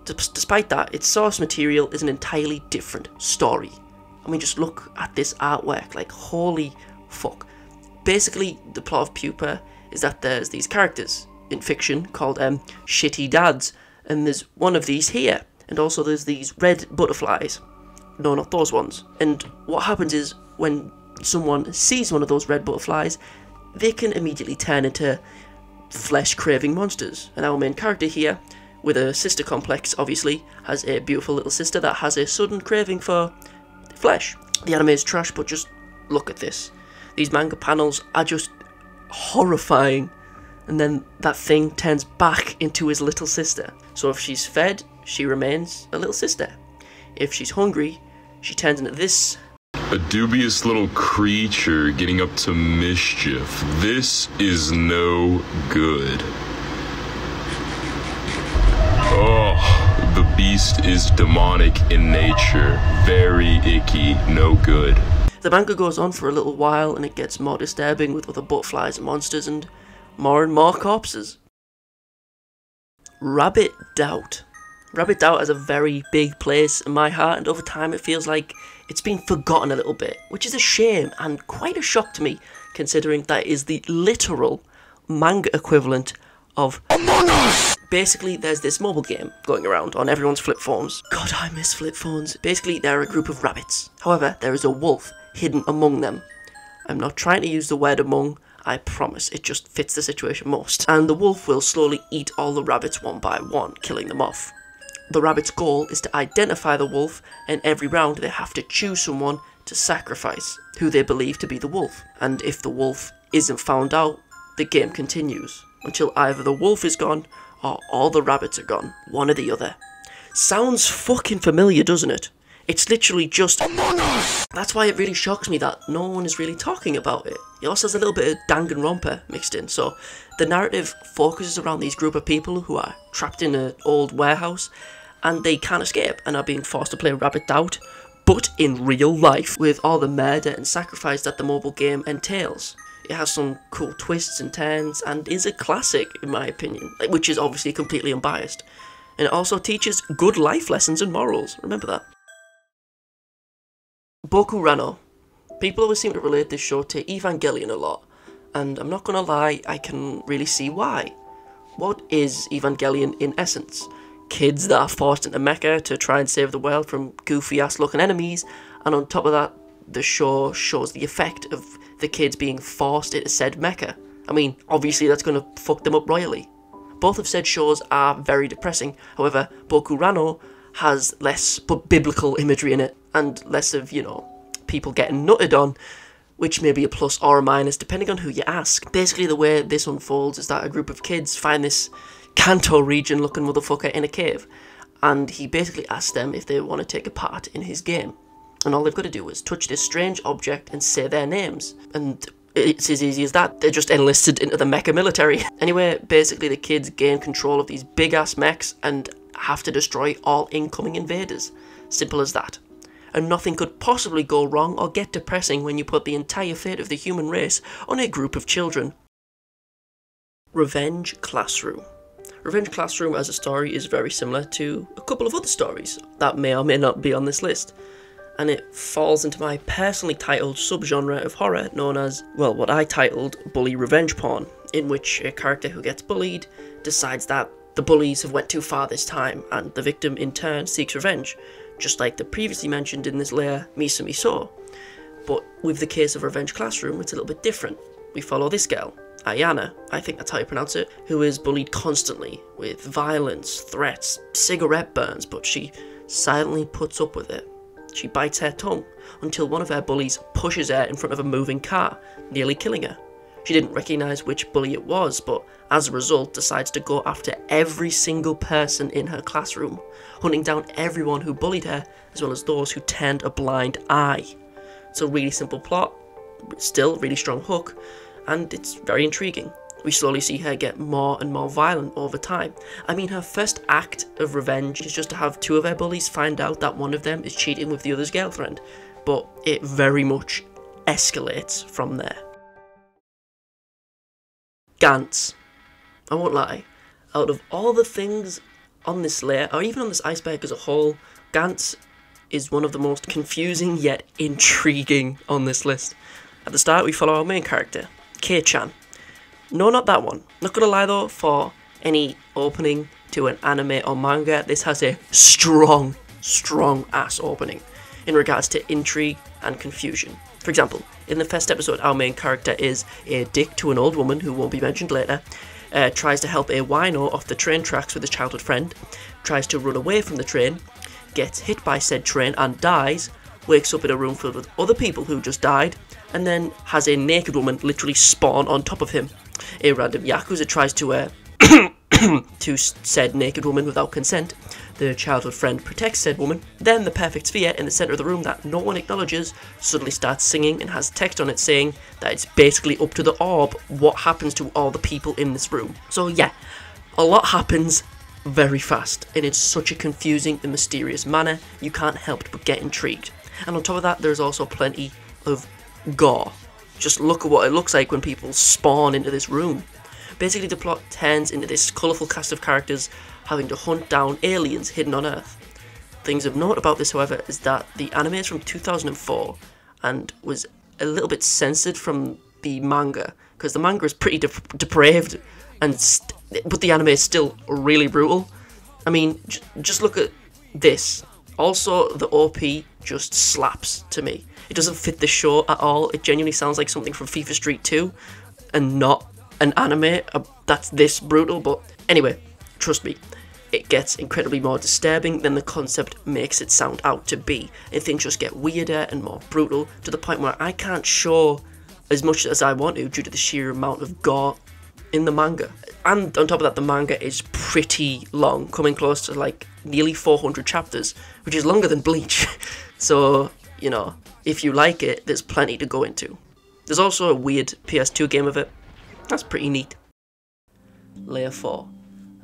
despite that its source material is an entirely different story. I mean just look at this artwork like holy fuck. Basically the plot of pupa is that there's these characters in fiction called um, shitty dads and there's one of these here and also there's these red butterflies no not those ones and what happens is when someone sees one of those red butterflies, they can immediately turn into flesh craving monsters. And our main character here, with a sister complex, obviously, has a beautiful little sister that has a sudden craving for flesh. The anime is trash, but just look at this. These manga panels are just horrifying. And then that thing turns back into his little sister. So if she's fed, she remains a little sister. If she's hungry, she turns into this a dubious little creature getting up to mischief. This is no good. Oh, the beast is demonic in nature. Very icky, no good. The manga goes on for a little while and it gets more disturbing with other butterflies and monsters and more and more corpses. Rabbit Doubt. Rabbit Doubt has a very big place in my heart, and over time it feels like it's been forgotten a little bit, which is a shame and quite a shock to me, considering that is the literal manga equivalent of Among Us! Basically, there's this mobile game going around on everyone's flip phones. God, I miss flip phones. Basically, they're a group of rabbits. However, there is a wolf hidden among them. I'm not trying to use the word among, I promise, it just fits the situation most. And the wolf will slowly eat all the rabbits one by one, killing them off. The rabbit's goal is to identify the wolf, and every round they have to choose someone to sacrifice, who they believe to be the wolf. And if the wolf isn't found out, the game continues, until either the wolf is gone, or all the rabbits are gone, one or the other. Sounds fucking familiar, doesn't it? It's literally just Among Us! That's why it really shocks me that no one is really talking about it. It also has a little bit of Danganronpa mixed in, so the narrative focuses around these group of people who are trapped in an old warehouse and they can't escape and are being forced to play Rabbit Doubt, but in real life, with all the murder and sacrifice that the mobile game entails. It has some cool twists and turns and is a classic, in my opinion, which is obviously completely unbiased. And it also teaches good life lessons and morals, remember that. Bokurano. People always seem to relate this show to Evangelion a lot, and I'm not gonna lie, I can really see why. What is Evangelion in essence? Kids that are forced into mecha to try and save the world from goofy ass looking enemies, and on top of that, the show shows the effect of the kids being forced into said mecha. I mean, obviously that's gonna fuck them up royally. Both of said shows are very depressing, however, Bokurano has less but biblical imagery in it and less of, you know, people getting nutted on, which may be a plus or a minus depending on who you ask. Basically, the way this unfolds is that a group of kids find this Kanto region looking motherfucker in a cave, and he basically asks them if they want to take a part in his game. And all they've got to do is touch this strange object and say their names. And it's as easy as that. They're just enlisted into the mecha military. *laughs* anyway, basically the kids gain control of these big ass mechs and have to destroy all incoming invaders. Simple as that. And nothing could possibly go wrong or get depressing when you put the entire fate of the human race on a group of children. Revenge Classroom. Revenge Classroom as a story is very similar to a couple of other stories that may or may not be on this list. And it falls into my personally titled subgenre of horror known as, well, what I titled Bully Revenge Porn, in which a character who gets bullied decides that the bullies have went too far this time, and the victim in turn seeks revenge, just like the previously mentioned in this layer Misu Misou. But with the case of Revenge Classroom, it's a little bit different. We follow this girl, Ayana, I think that's how you pronounce it, who is bullied constantly with violence, threats, cigarette burns, but she silently puts up with it. She bites her tongue until one of her bullies pushes her in front of a moving car, nearly killing her. She didn't recognise which bully it was, but as a result decides to go after every single person in her classroom, hunting down everyone who bullied her, as well as those who turned a blind eye. It's a really simple plot, still really strong hook, and it's very intriguing. We slowly see her get more and more violent over time. I mean, her first act of revenge is just to have two of her bullies find out that one of them is cheating with the other's girlfriend, but it very much escalates from there. Gantz. I won't lie. Out of all the things on this layer, or even on this iceberg as a whole, Gantz is one of the most confusing yet intriguing on this list. At the start, we follow our main character, Kei-chan. No, not that one. Not gonna lie though, for any opening to an anime or manga, this has a strong, strong ass opening in regards to intrigue and confusion. For example, in the first episode, our main character is a dick to an old woman who won't be mentioned later, uh, tries to help a wino off the train tracks with a childhood friend, tries to run away from the train, gets hit by said train and dies, wakes up in a room filled with other people who just died, and then has a naked woman literally spawn on top of him. A random yakuza tries to uh, *coughs* to said naked woman without consent. The childhood friend protects said woman. Then the perfect sphere in the center of the room that no one acknowledges suddenly starts singing and has text on it saying that it's basically up to the orb what happens to all the people in this room. So yeah, a lot happens very fast and in such a confusing and mysterious manner you can't help but get intrigued. And on top of that, there's also plenty of gore. Just look at what it looks like when people spawn into this room. Basically, the plot turns into this colourful cast of characters having to hunt down aliens hidden on Earth. Things of note about this, however, is that the anime is from 2004 and was a little bit censored from the manga because the manga is pretty de- depraved, and but the anime is still really brutal. I mean, just look at this. Also, the OP just slaps to me. It doesn't fit the show at all. It genuinely sounds like something from FIFA Street 2 and not an anime uh, that's this brutal. But anyway, trust me, it gets incredibly more disturbing than the concept makes it sound out to be. And things just get weirder and more brutal to the point where I can't show as much as I want to due to the sheer amount of gore in the manga. And on top of that, the manga is pretty long, coming close to like nearly 400 chapters, which is longer than Bleach. *laughs* so, you know, if you like it, there's plenty to go into. There's also a weird PS2 game of it. That's pretty neat. Layer 4.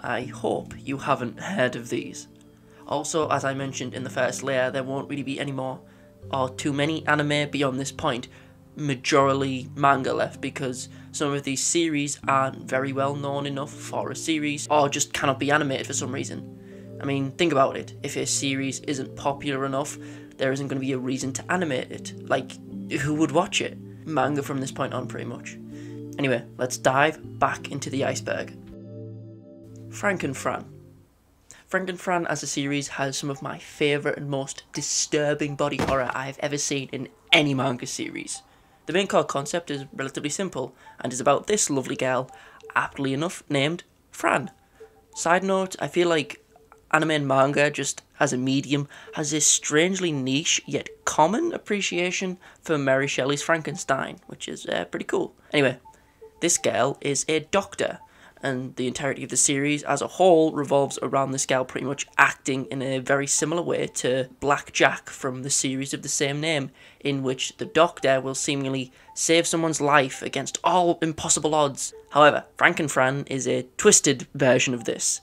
I hope you haven't heard of these. Also, as I mentioned in the first layer, there won't really be any more or too many anime beyond this point. Majorly manga left because some of these series aren't very well known enough for a series or just cannot be animated for some reason. I mean, think about it. If a series isn't popular enough, there isn't going to be a reason to animate it. Like, who would watch it? Manga from this point on, pretty much. Anyway, let's dive back into the iceberg. Franken Fran. Franken Fran as a series has some of my favourite and most disturbing body horror I've ever seen in any manga series. The main core concept is relatively simple and is about this lovely girl, aptly enough named Fran. Side note, I feel like anime and manga, just as a medium, has this strangely niche yet common appreciation for Mary Shelley's Frankenstein, which is uh, pretty cool. Anyway, this girl is a doctor, and the entirety of the series as a whole revolves around this girl pretty much acting in a very similar way to Black Jack from the series of the same name, in which the doctor will seemingly save someone's life against all impossible odds. However, Franken Fran is a twisted version of this.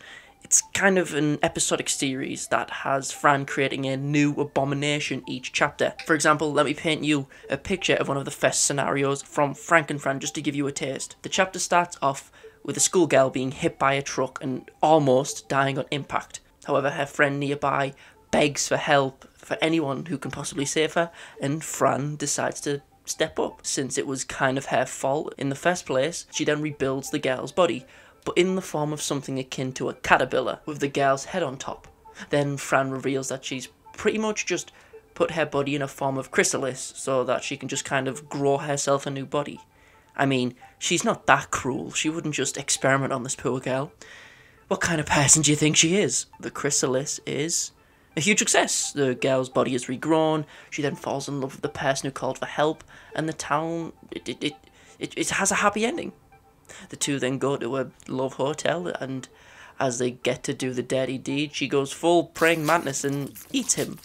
It's kind of an episodic series that has Fran creating a new abomination each chapter. For example, let me paint you a picture of one of the first scenarios from Franken Fran just to give you a taste. The chapter starts off with a schoolgirl being hit by a truck and almost dying on impact. However, her friend nearby begs for help for anyone who can possibly save her, and Fran decides to step up. Since it was kind of her fault in the first place, she then rebuilds the girl's body, but in the form of something akin to a caterpillar with the girl's head on top. Then Fran reveals that she's pretty much just put her body in a form of chrysalis so that she can just kind of grow herself a new body. I mean, she's not that cruel. She wouldn't just experiment on this poor girl. What kind of person do you think she is? The chrysalis is A huge success. The girl's body is regrown. She then falls in love with the person who called for help, and the town it it, it, it, it has a happy ending. The two then go to a love hotel, and as they get to do the dirty deed, she goes full praying mantis and eats him.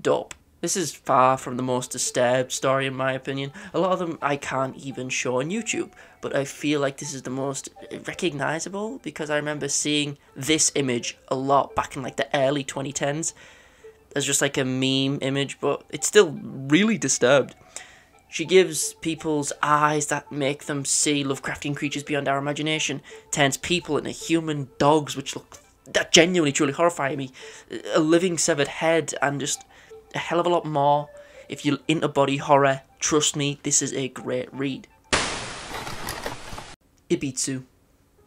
Dope. This is far from the most disturbed story in my opinion. A lot of them I can't even show on YouTube, but I feel like this is the most recognizable because I remember seeing this image a lot back in like the early 2010s as just like a meme image, but it's still really disturbed. She gives people's eyes that make them see Lovecraftian creatures beyond our imagination, turns people into human dogs, which look that genuinely truly horrify me. A living severed head and just a hell of a lot more. If you're into body horror, trust me, this is a great read. Ibitsu.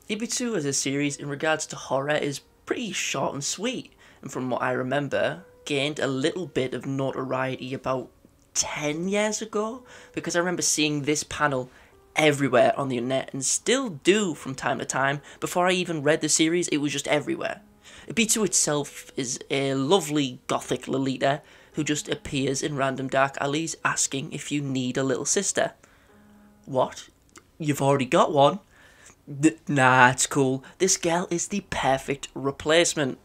Ibitsu as a series in regards to horror is pretty short and sweet, and from what I remember, gained a little bit of notoriety about 10 years ago, because I remember seeing this panel everywhere on the internet and still do from time to time. Before I even read the series, it was just everywhere. Ibitsu itself is a lovely gothic Lolita who just appears in random dark alleys asking if you need a little sister. What? You've already got one? Th- nah, it's cool. This girl is the perfect replacement.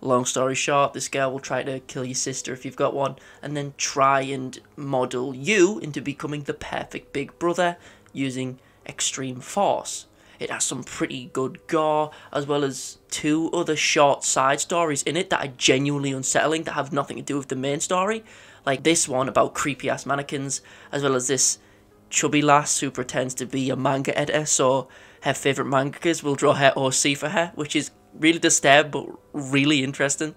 Long story short, this girl will try to kill your sister if you've got one, and then try and model you into becoming the perfect big brother using extreme force. It has some pretty good gore, as well as two other short side stories in it that are genuinely unsettling that have nothing to do with the main story. Like this one about creepy ass mannequins, as well as this chubby lass who pretends to be a manga editor, so her favourite mangakas will draw her OC for her, which is really disturbed but really interesting.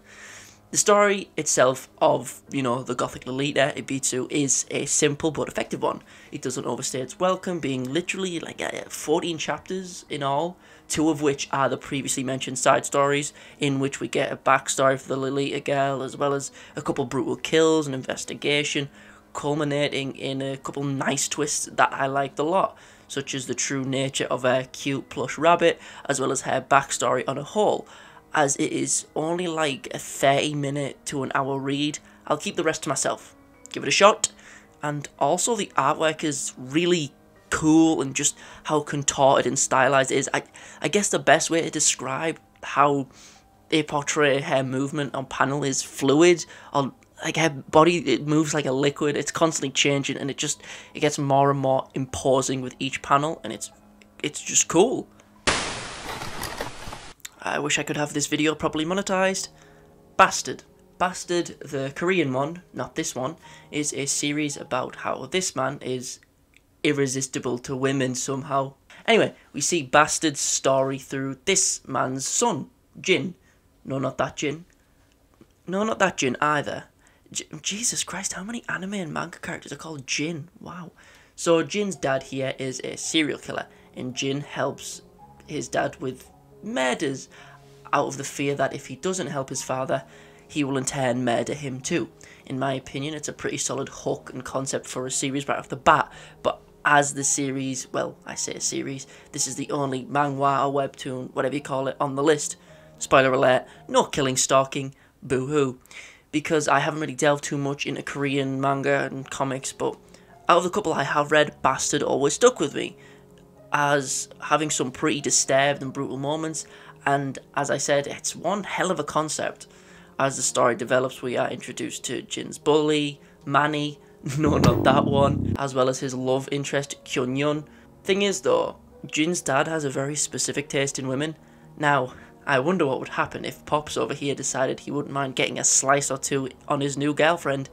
The story itself of, you know, the Gothic Lolita Ibitsu is a simple but effective one. It doesn't overstay its welcome, being literally like uh, 14 chapters in all, two of which are the previously mentioned side stories, in which we get a backstory for the Lolita girl, as well as a couple brutal kills and investigation, culminating in a couple nice twists that I liked a lot, such as the true nature of a cute plush rabbit, as well as her backstory on a whole as it is only like a 30 minute to an hour read. I'll keep the rest to myself. Give it a shot. And also, the artwork is really cool and just how contorted and stylized it is. I, I guess the best way to describe how they portray her movement on panel is fluid. On like her body, it moves like a liquid. It's constantly changing, and it just it gets more and more imposing with each panel, and it's it's just cool. I wish I could have this video properly monetized. Bastard. Bastard, the Korean one, not this one, is a series about how this man is irresistible to women somehow. Anyway, we see Bastard's story through this man's son, Jin. No, not that Jin. No, not that Jin either. Jesus Christ, how many anime and manga characters are called Jin? Wow. So Jin's dad here is a serial killer, and Jin helps his dad with murders out of the fear that if he doesn't help his father, he will in turn murder him too. In my opinion, it's a pretty solid hook and concept for a series right off the bat, but as the series, well, I say a series, this is the only manhwa or webtoon, whatever you call it, on the list. Spoiler alert, no killing, stalking, boo hoo. Because I haven't really delved too much into Korean manga and comics, but out of the couple I have read, Bastard always stuck with me as having some pretty disturbed and brutal moments. And as I said, it's one hell of a concept. As the story develops, we are introduced to Jin's bully, Manny, *laughs* no, not that one, as well as his love interest, Kyun Thing is, though, Jin's dad has a very specific taste in women. Now, I wonder what would happen if Pops over here decided he wouldn't mind getting a slice or two on his new girlfriend.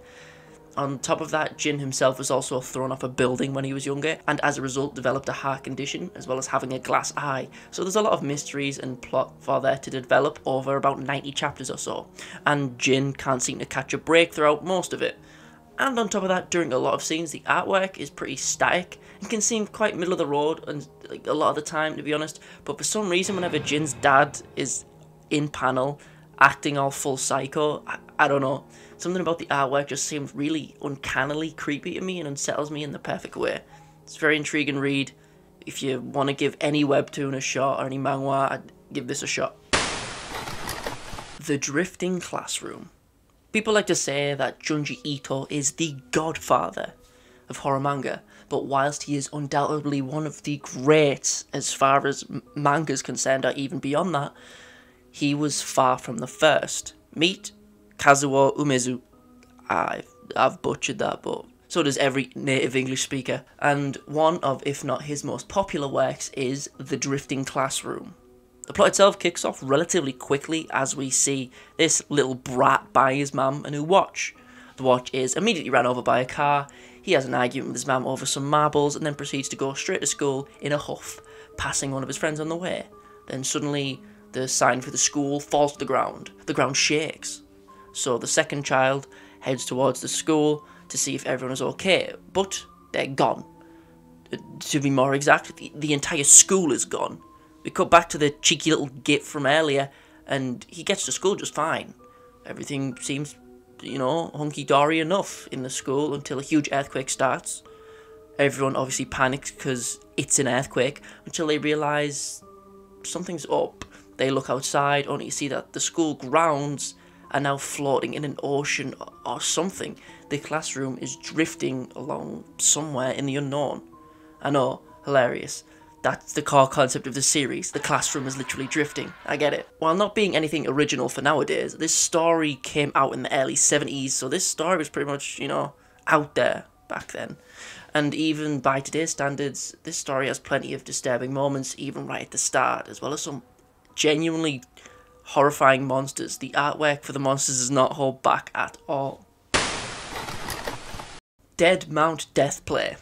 On top of that, Jin himself was also thrown off a building when he was younger, and as a result developed a heart condition, as well as having a glass eye. So there's a lot of mysteries and plot for there to develop over about 90 chapters or so, and Jin can't seem to catch a break throughout most of it. And on top of that, during a lot of scenes, the artwork is pretty static and can seem quite middle of the road and like, a lot of the time, to be honest. But for some reason, whenever Jin's dad is in panel, acting all full psycho, I, I don't know. Something about the artwork just seems really uncannily creepy to me and unsettles me in the perfect way. It's a very intriguing read. If you want to give any webtoon a shot or any manhwa, I'd give this a shot. The Drifting Classroom. People like to say that Junji Ito is the godfather of horror manga, but whilst he is undoubtedly one of the greats as far as manga is concerned, or even beyond that, he was far from the first. Meet Kazuo Umezu. I've, I've butchered that, but so does every native English speaker. And one of, if not his most popular works, is The Drifting Classroom. The plot itself kicks off relatively quickly as we see this little brat buy his mum a new watch. The watch is immediately ran over by a car, he has an argument with his mum over some marbles, and then proceeds to go straight to school in a huff, passing one of his friends on the way. Then suddenly, the sign for the school falls to the ground. The ground shakes. So the second child heads towards the school to see if everyone is okay, but they're gone. Uh, to be more exact, the, the entire school is gone. We cut back to the cheeky little git from earlier, and he gets to school just fine. Everything seems, you know, hunky dory enough in the school until a huge earthquake starts. Everyone obviously panics because it's an earthquake until they realise something's up. They look outside only to see that the school grounds are now floating in an ocean or something. The classroom is drifting along somewhere in the unknown. I know, hilarious. That's the core concept of the series. The classroom is literally drifting. I get it. While not being anything original for nowadays, this story came out in the early 70s, so this story was pretty much, you know, out there back then. And even by today's standards, this story has plenty of disturbing moments, even right at the start, as well as some genuinely horrifying monsters. The artwork for the monsters does not hold back at all. Dead Mount Deathplay.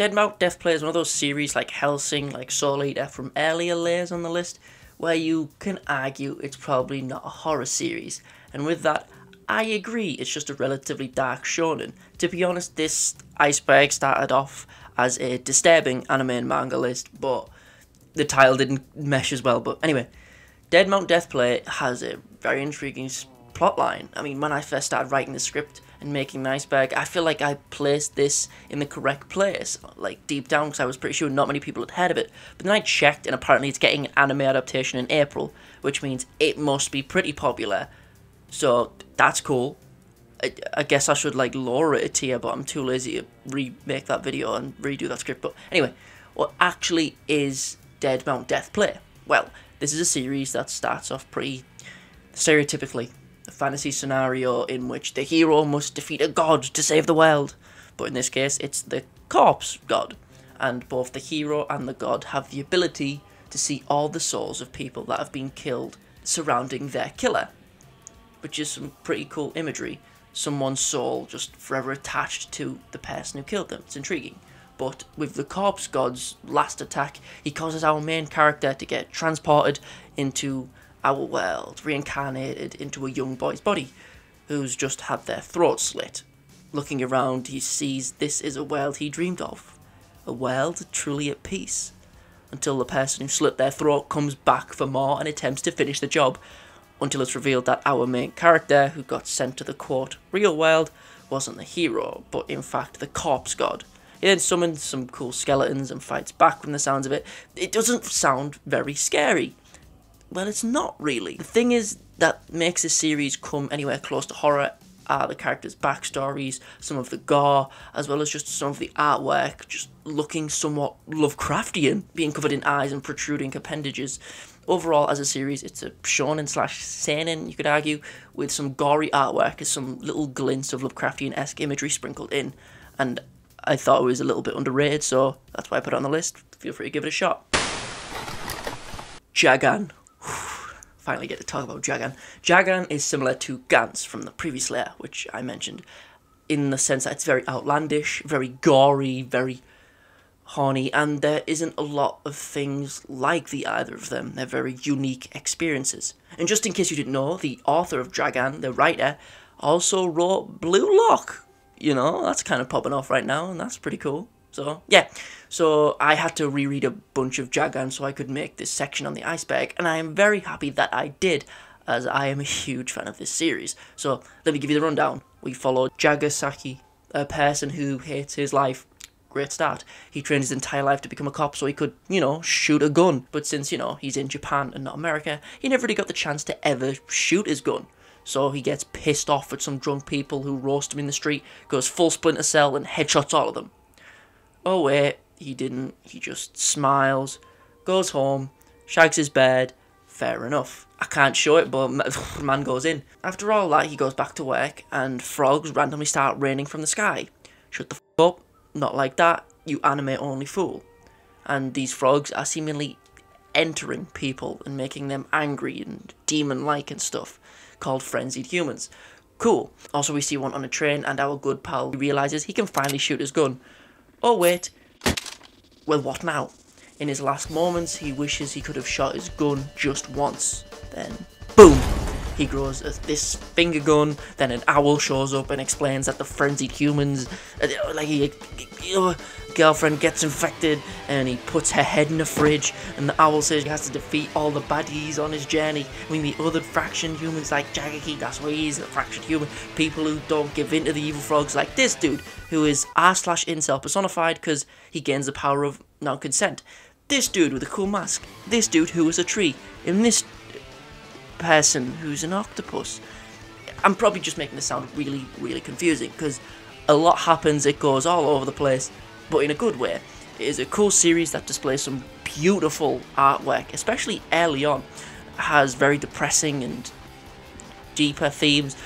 Dead Mount Deathplay is one of those series like Hellsing, like Soul Eater from earlier layers on the list, where you can argue it's probably not a horror series. And with that, I agree, it's just a relatively dark shonen. To be honest, this iceberg started off as a disturbing anime and manga list, but the title didn't mesh as well. But anyway, Dead Mount Deathplay has a very intriguing plotline. I mean, when I first started writing the script and making the iceberg, I feel like I placed this in the correct place, like deep down, because I was pretty sure not many people had heard of it. But then I checked, and apparently it's getting an anime adaptation in April, which means it must be pretty popular. So that's cool. I, I guess I should like lower it a tier, but I'm too lazy to remake that video and redo that script. But anyway, what actually is Dead Mount Death Play? Well, this is a series that starts off pretty stereotypically fantasy scenario in which the hero must defeat a god to save the world. But in this case, it's the corpse god, and both the hero and the god have the ability to see all the souls of people that have been killed surrounding their killer, which is some pretty cool imagery. Someone's soul just forever attached to the person who killed them. It's intriguing. But with the corpse god's last attack, he causes our main character to get transported into our world, reincarnated into a young boy's body who's just had their throat slit. Looking around, he sees this is a world he dreamed of, a world truly at peace, until the person who slit their throat comes back for more and attempts to finish the job, until it's revealed that our main character, who got sent to the quote real world, wasn't the hero, but in fact the corpse god. He then summons some cool skeletons and fights back from the sounds of it. It doesn't sound very scary, well, it's not really. The thing is that makes this series come anywhere close to horror are the characters' backstories, some of the gore, as well as just some of the artwork, just looking somewhat Lovecraftian, being covered in eyes and protruding appendages. Overall, as a series, it's a shonen slash seinen, you could argue, with some gory artwork and some little glints of Lovecraftian-esque imagery sprinkled in. And I thought it was a little bit underrated, so that's why I put it on the list. Feel free to give it a shot. Jagaan *sighs* finally get to talk about Jagaan. Jagaan is similar to Gantz from the previous layer, which I mentioned, in the sense that it's very outlandish, very gory, very horny, and there isn't a lot of things like the either of them. They're very unique experiences. And just in case you didn't know, the author of Jagaan, the writer, also wrote Blue Lock. You know, that's kind of popping off right now, and that's pretty cool. So, yeah. So, I had to reread a bunch of Jagaan so I could make this section on the iceberg, and I am very happy that I did, as I am a huge fan of this series. So, let me give you the rundown. We follow Jagasaki, a person who hates his life. Great start. He trained his entire life to become a cop so he could, you know, shoot a gun. But since, you know, he's in Japan and not America, he never really got the chance to ever shoot his gun. So he gets pissed off at some drunk people who roast him in the street, goes full Splinter Cell and headshots all of them. Oh wait, he didn't. He just smiles, goes home, shags his bed. Fair enough. I can't show it, but *laughs* man goes in. After all that, he goes back to work, and frogs randomly start raining from the sky. Shut the f up. Not like that. You anime only fool. And these frogs are seemingly entering people and making them angry and demon like and stuff, called frenzied humans. Cool. Also, we see one on a train, and our good pal realizes he can finally shoot his gun. Oh, wait. Well, what now? In his last moments, he wishes he could have shot his gun just once. Then, boom! He grows this finger gun. Then an owl shows up and explains that the frenzied humans, uh, like he, uh, girlfriend gets infected, and he puts her head in the fridge. And the owl says he has to defeat all the baddies on his journey. We meet other fraction humans like Jagaki, that's why he's a fraction human. People who don't give in to the evil frogs, like this dude, who is r slash incel personified because he gains the power of non-consent. This dude with a cool mask. This dude who is a tree. And this person who's an octopus. I'm probably just making this sound really, really confusing because a lot happens, it goes all over the place, but in a good way. It is a cool series that displays some beautiful artwork, especially early on. Has very depressing and deeper themes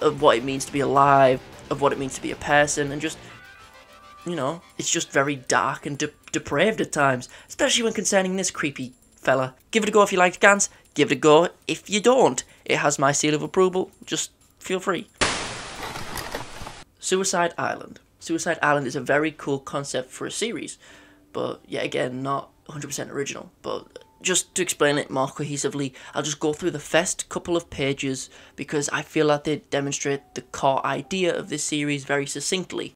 of what it means to be alive, of what it means to be a person, and just, you know, it's just very dark and de- depraved at times, especially when concerning this creepy fella. Give it a go if you like Gantz. Give it a go if you don't. It has my seal of approval. Just feel free. Suicide Island. Suicide Island is a very cool concept for a series, but yet again, not 100% original. But just to explain it more cohesively, I'll just go through the first couple of pages because I feel that they demonstrate the core idea of this series very succinctly.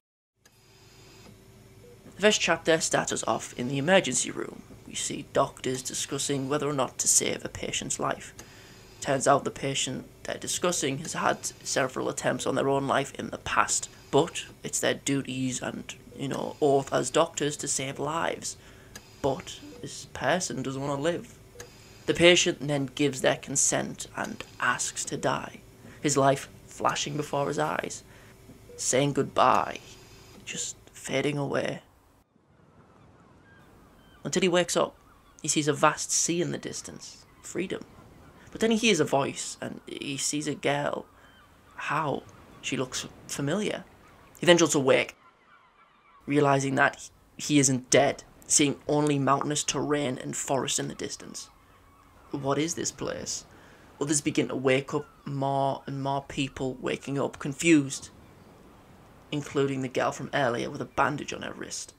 The first chapter starts us off in the emergency room. We see doctors discussing whether or not to save a patient's life. Turns out the patient they're discussing has had several attempts on their own life in the past, but it's their duties and, you know, oath as doctors to save lives. But this person doesn't want to live. The patient then gives their consent and asks to die, his life flashing before his eyes, saying goodbye, just fading away. Until he wakes up, he sees a vast sea in the distance, freedom. But then he hears a voice and he sees a girl. How? She looks familiar. He then jolts awake, realizing that he isn't dead, seeing only mountainous terrain and forest in the distance. What is this place? Others begin to wake up, more and more people waking up, confused, including the girl from earlier with a bandage on her wrist.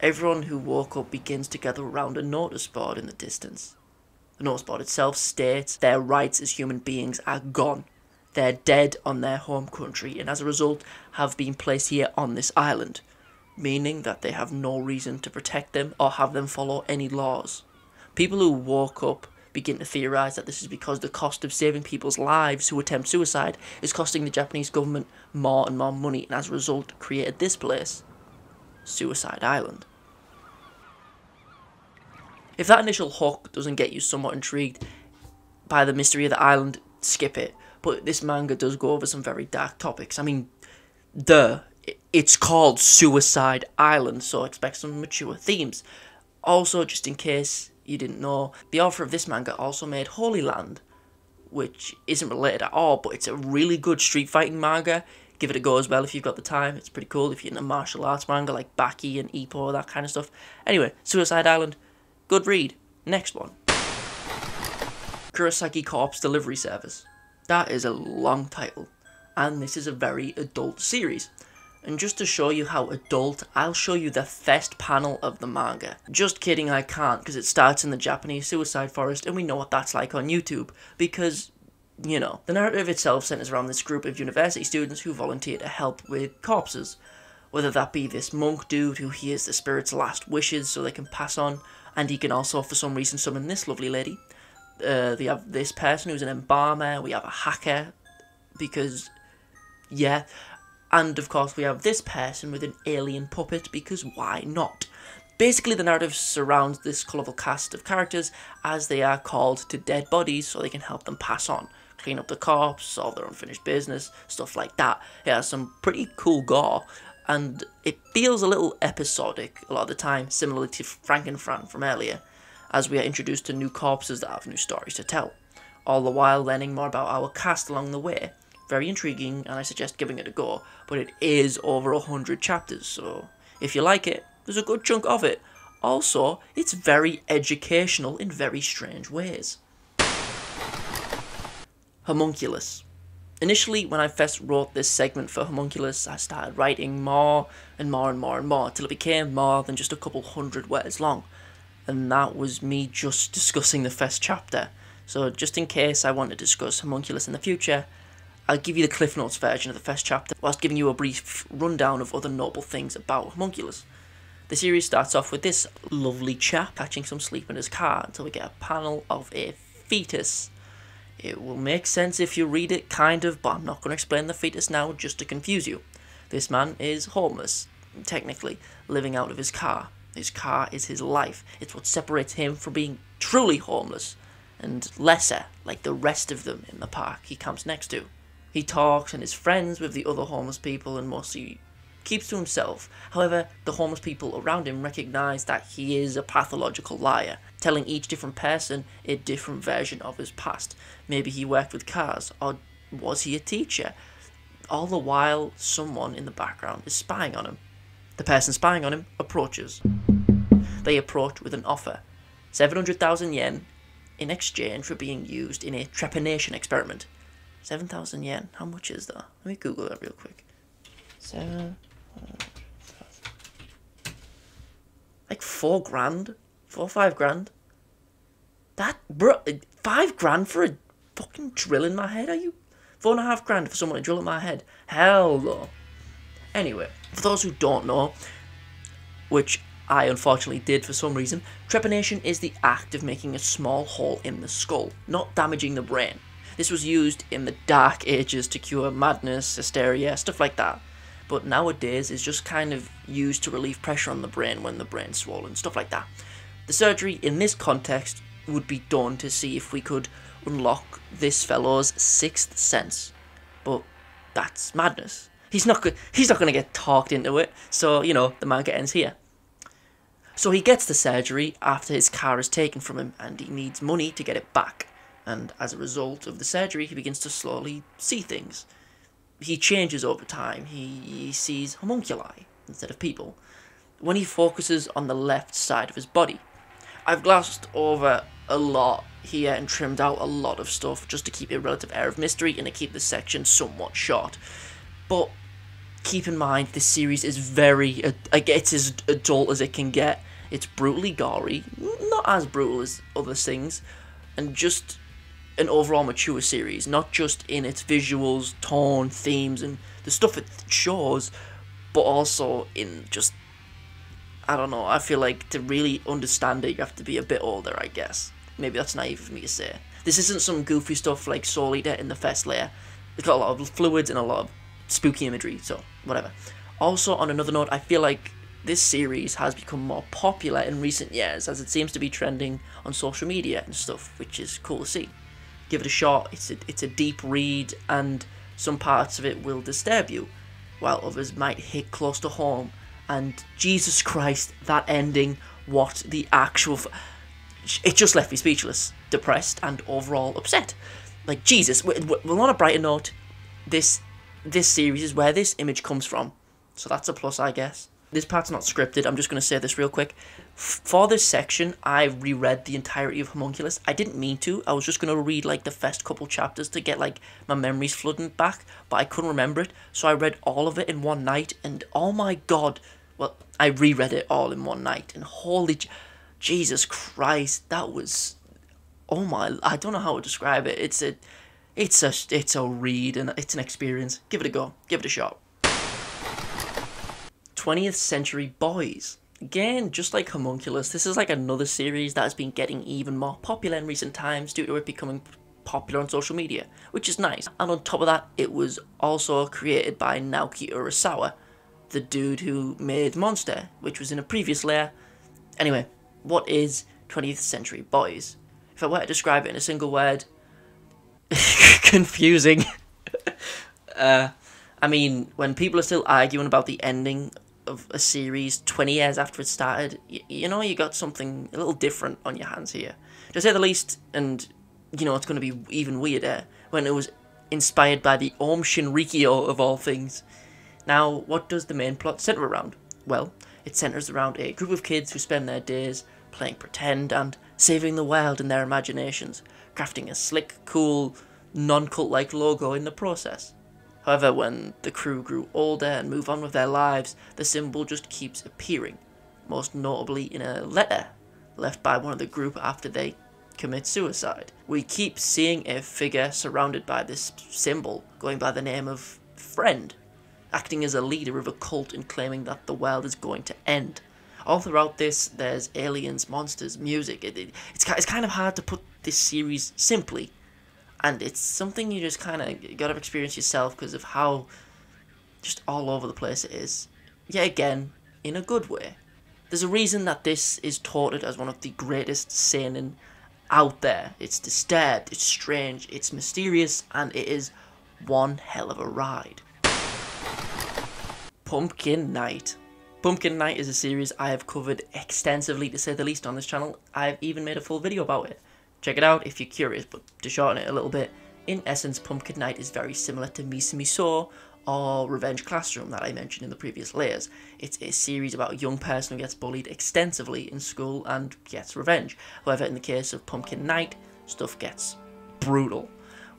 Everyone who woke up begins to gather around a notice board in the distance. The notice board itself states their rights as human beings are gone. They're dead on their home country and as a result have been placed here on this island, meaning that they have no reason to protect them or have them follow any laws. People who woke up begin to theorize that this is because the cost of saving people's lives who attempt suicide is costing the Japanese government more and more money and as a result created this place, Suicide Island. If that initial hook doesn't get you somewhat intrigued by the mystery of the island, skip it. But this manga does go over some very dark topics. I mean, the it's called Suicide Island, so expect some mature themes. Also, just in case you didn't know, the author of this manga also made Holy Land, which isn't related at all, but it's a really good street fighting manga. Give it a go as well if you've got the time. It's pretty cool if you're into martial arts manga like Baki and Ippo, that kind of stuff. Anyway, Suicide Island, good read. Next one. Kurosagi Corpse Delivery Service. That is a long title, and this is a very adult series. And just to show you how adult, I'll show you the first panel of the manga. Just kidding, I can't, because it starts in the Japanese suicide forest, and we know what that's like on YouTube, because, you know, the narrative itself centers around this group of university students who volunteer to help with corpses. Whether that be this monk dude who hears the spirit's last wishes so they can pass on, and he can also, for some reason, summon this lovely lady. Uh, we have this person who's an embalmer, we have a hacker, because, yeah, and of course, we have this person with an alien puppet because why not? Basically, the narrative surrounds this colourful cast of characters as they are called to dead bodies so they can help them pass on. Clean up the corpse, solve their unfinished business, stuff like that. It has some pretty cool gore, and it feels a little episodic a lot of the time, similarly to Franken Fran from earlier, as we are introduced to new corpses that have new stories to tell, all the while learning more about our cast along the way. Very intriguing, and I suggest giving it a go, but it is over a hundred chapters, so if you like it, there's a good chunk of it. Also, it's very educational in very strange ways. Homunculus. Initially, when I first wrote this segment for Homunculus, I started writing more and more and more and more till it became more than just a couple hundred words long. And that was me just discussing the first chapter. So, just in case I want to discuss Homunculus in the future, I'll give you the Cliff Notes version of the first chapter, whilst giving you a brief rundown of other notable things about Homunculus. The series starts off with this lovely chap catching some sleep in his car until we get a panel of a fetus. It will make sense if you read it, kind of, but I'm not going to explain the fetus now just to confuse you. This man is homeless, technically, living out of his car. His car is his life. It's what separates him from being truly homeless and lesser, like the rest of them in the park he comes next to. He talks and is friends with the other homeless people and mostly keeps to himself. However, the homeless people around him recognize that he is a pathological liar, telling each different person a different version of his past. Maybe he worked with cars, or was he a teacher? All the while, someone in the background is spying on him. The person spying on him approaches. They approach with an offer 700,000 yen in exchange for being used in a trepanation experiment. 7,000 yen, how much is that? Let me Google that real quick. Seven like four grand, four or five grand. That bro, five grand for a fucking drill in my head? Are you four and a half grand for someone to drill in my head? Hell no. Anyway, for those who don't know, which I unfortunately did for some reason, trepanation is the act of making a small hole in the skull, not damaging the brain. This was used in the dark ages to cure madness, hysteria, stuff like that but nowadays it's just kind of used to relieve pressure on the brain when the brain's swollen, stuff like that. The surgery in this context would be done to see if we could unlock this fellow's sixth sense, but that's madness. He's not he's not going to get talked into it, so you know the manga ends here. So he gets the surgery after his car is taken from him, and he needs money to get it back. And as a result of the surgery, he begins to slowly see things he changes over time. He, he sees homunculi instead of people. When he focuses on the left side of his body, I've glossed over a lot here and trimmed out a lot of stuff just to keep a relative air of mystery and to keep the section somewhat short. But keep in mind, this series is very, uh, as adult as it can get. It's brutally gory, not as brutal as other things, and just an overall mature series, not just in its visuals, tone, themes, and the stuff it shows, but also in just I don't know. I feel like to really understand it, you have to be a bit older, I guess. Maybe that's naive of me to say. This isn't some goofy stuff like Soul Eater in the first layer. It's got a lot of fluids and a lot of spooky imagery, so whatever. Also, on another note, I feel like this series has become more popular in recent years as it seems to be trending on social media and stuff, which is cool to see give it a shot. It's a, it's a deep read, and some parts of it will disturb you, while others might hit close to home. And Jesus Christ, that ending, what the actual. F- it just left me speechless, depressed, and overall upset. Like, Jesus, well, on a brighter note, this this series is where this image comes from. So that's a plus, I guess this part's not scripted. I'm just going to say this real quick. For this section, I reread the entirety of Homunculus. I didn't mean to. I was just going to read like the first couple chapters to get like my memories flooding back, but I couldn't remember it. So I read all of it in one night, and oh my god, well, I reread it all in one night, and holy Jesus Christ, that was oh my, I don't know how to describe it. It's a, it's a, it's a read and it's an experience. Give it a go. Give it a shot. 20th Century Boys. Again, just like Homunculus, this is like another series that has been getting even more popular in recent times due to it becoming popular on social media, which is nice. And on top of that, it was also created by Naoki Urasawa, the dude who made Monster, which was in a previous layer. Anyway, what is 20th Century Boys? If I were to describe it in a single word, *laughs* confusing. *laughs* uh, I mean, when people are still arguing about the ending of a series 20 years after it started, you know, you got something a little different on your hands here. To say the least, and, you know, it's going to be even weirder when it was inspired by the Aum Shinrikyo of all things. Now, what does the main plot center around? Well, it centers around a group of kids who spend their days playing pretend and saving the world in their imaginations, crafting a slick, cool, non cult like logo in the process. However, when the crew grew older and move on with their lives, the symbol just keeps appearing, most notably in a letter left by one of the group after they commit suicide. We keep seeing a figure surrounded by this symbol going by the name of Friend, acting as a leader of a cult and claiming that the world is going to end. All throughout this, there's aliens, monsters, music. It, it, it's, it's kind of hard to put this series simply, and it's something you just kind of gotta experience yourself because of how just all over the place it is. Yet again, in a good way. There's a reason that this is touted as one of the greatest seinen out there. It's disturbed, it's strange, it's mysterious, and it is one hell of a ride. Pumpkin Night. Pumpkin Night is a series I have covered extensively to say the least on this channel. I've even made a full video about it. Check it out if you're curious, but to shorten it a little bit, in essence, Pumpkin Night is very similar to Misu Misou or Revenge Classroom that I mentioned in the previous layers. It's a series about a young person who gets bullied extensively in school and gets revenge. However, in the case of Pumpkin Night, stuff gets brutal.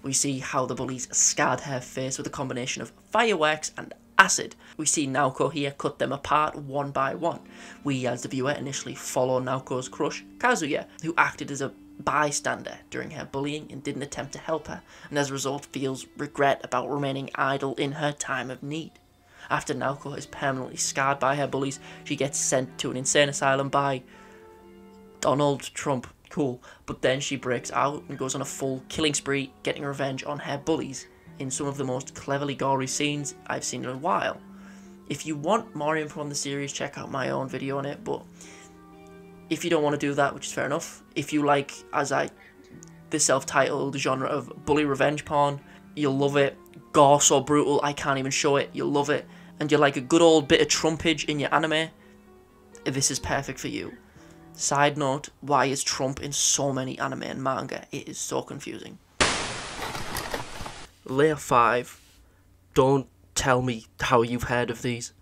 We see how the bullies scarred her face with a combination of fireworks and acid. We see Naoko here cut them apart one by one. We, as the viewer, initially follow Naoko's crush, Kazuya, who acted as a bystander during her bullying and didn't attempt to help her, and as a result feels regret about remaining idle in her time of need. After Naoko is permanently scarred by her bullies, she gets sent to an insane asylum by Donald Trump. Cool. But then she breaks out and goes on a full killing spree, getting revenge on her bullies in some of the most cleverly gory scenes I've seen in a while. If you want more info on the series, check out my own video on it, but if you don't want to do that, which is fair enough, if you like, as I, the self-titled genre of bully revenge porn, you'll love it. Gore so brutal, I can't even show it, you'll love it. And you like a good old bit of trumpage in your anime, this is perfect for you. Side note, why is Trump in so many anime and manga? It is so confusing. Layer 5. Don't tell me how you've heard of these.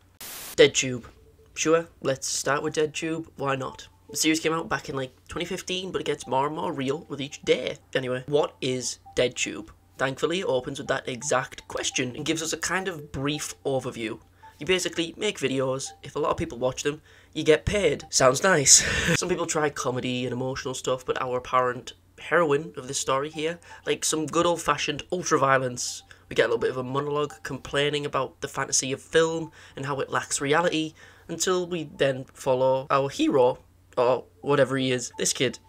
Dead Tube. Sure, let's start with Dead Tube. Why not? The series came out back in like 2015, but it gets more and more real with each day. Anyway, what is Dead Tube? Thankfully, it opens with that exact question and gives us a kind of brief overview. You basically make videos, if a lot of people watch them, you get paid. Sounds nice. *laughs* some people try comedy and emotional stuff, but our apparent heroine of this story here, like some good old fashioned ultra violence. We get a little bit of a monologue complaining about the fantasy of film and how it lacks reality, until we then follow our hero, or whatever he is, this kid.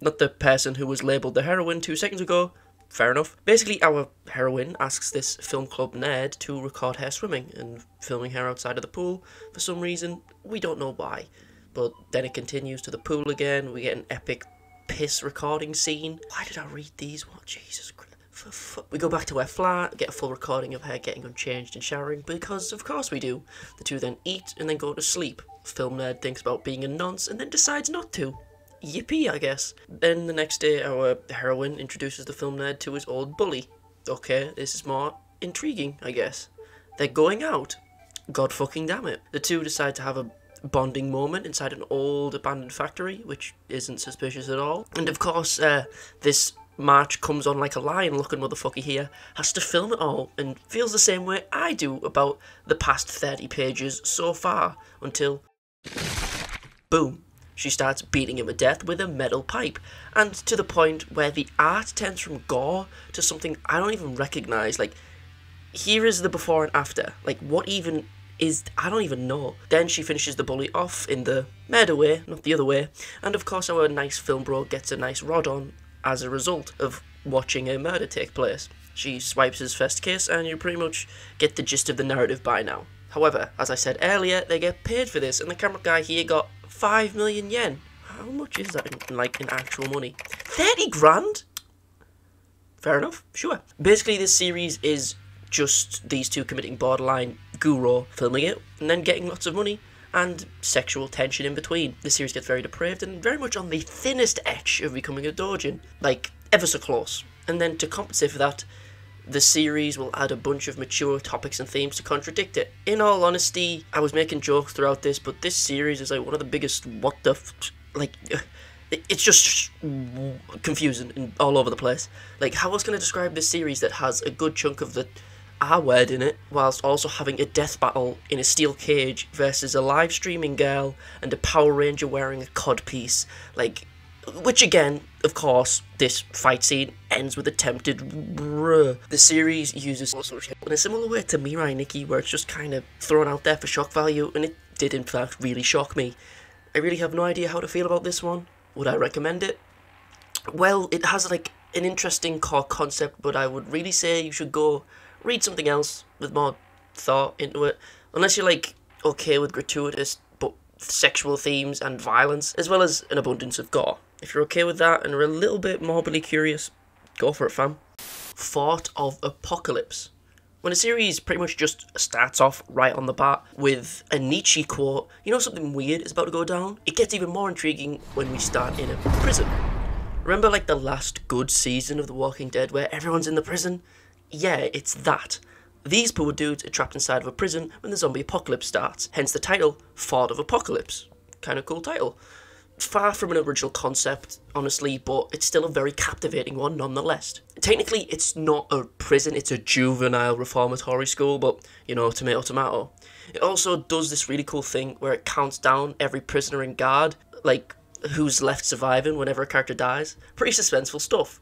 Not the person who was labelled the heroine two seconds ago, fair enough. Basically, our heroine asks this film club nerd to record her swimming and filming her outside of the pool. For some reason, we don't know why. But then it continues to the pool again. We get an epic piss recording scene. Why did I read these? What Jesus Christ. We go back to her flat, get a full recording of her getting unchanged and showering, because of course we do. The two then eat and then go to sleep. Film nerd thinks about being a nonce and then decides not to. Yippee, I guess. Then the next day, our heroine introduces the film nerd to his old bully. Okay, this is more intriguing, I guess. They're going out. God fucking damn it. The two decide to have a bonding moment inside an old abandoned factory, which isn't suspicious at all. And of course, uh, this March comes on like a lion looking motherfucker here, has to film it all, and feels the same way I do about the past 30 pages so far, until boom, she starts beating him to death with a metal pipe, and to the point where the art turns from gore to something I don't even recognize. Like, here is the before and after. Like, what even is. I don't even know. Then she finishes the bully off in the murder way, not the other way, and of course, our nice film bro gets a nice rod on as a result of watching a murder take place. She swipes his first kiss, and you pretty much get the gist of the narrative by now. However, as I said earlier, they get paid for this, and the camera guy here got 5 million yen. How much is that in, like, in actual money? 30 grand? Fair enough, sure. Basically, this series is just these two committing borderline guru, filming it, and then getting lots of money and sexual tension in between. The series gets very depraved and very much on the thinnest edge of becoming a doujin, like ever so close. And then to compensate for that, the series will add a bunch of mature topics and themes to contradict it. In all honesty, I was making jokes throughout this, but this series is like one of the biggest what the like. *sighs* It's just confusing and all over the place. Like, how else can I describe this series that has a good chunk of the R word in it, whilst also having a death battle in a steel cage versus a live streaming girl and a Power Ranger wearing a cod piece? Like, which again, of course, this fight scene ends with attempted bruh. The series uses in a similar way to Mirai Nikki, where it's just kind of thrown out there for shock value, and it did in fact really shock me. I really have no idea how to feel about this one. Would I recommend it? Well, it has like an interesting core concept, but I would really say you should go read something else with more thought into it. Unless you're like okay with gratuitous but sexual themes and violence, as well as an abundance of gore. If you're okay with that and are a little bit morbidly curious, go for it, fam. Fort of Apocalypse. When a series pretty much just starts off right on the bat with a Nietzsche quote, you know something weird is about to go down? It gets even more intriguing when we start in a prison. Remember like the last good season of The Walking Dead where everyone's in the prison? Yeah, it's that. These poor dudes are trapped inside of a prison when the zombie apocalypse starts, hence the title, Fort of Apocalypse. Kind of cool title far from an original concept, honestly, but it's still a very captivating one nonetheless. Technically, it's not a prison, it's a juvenile reformatory school, but, you know, tomato, tomato. It also does this really cool thing where it counts down every prisoner and guard, like who's left surviving whenever a character dies. Pretty suspenseful stuff.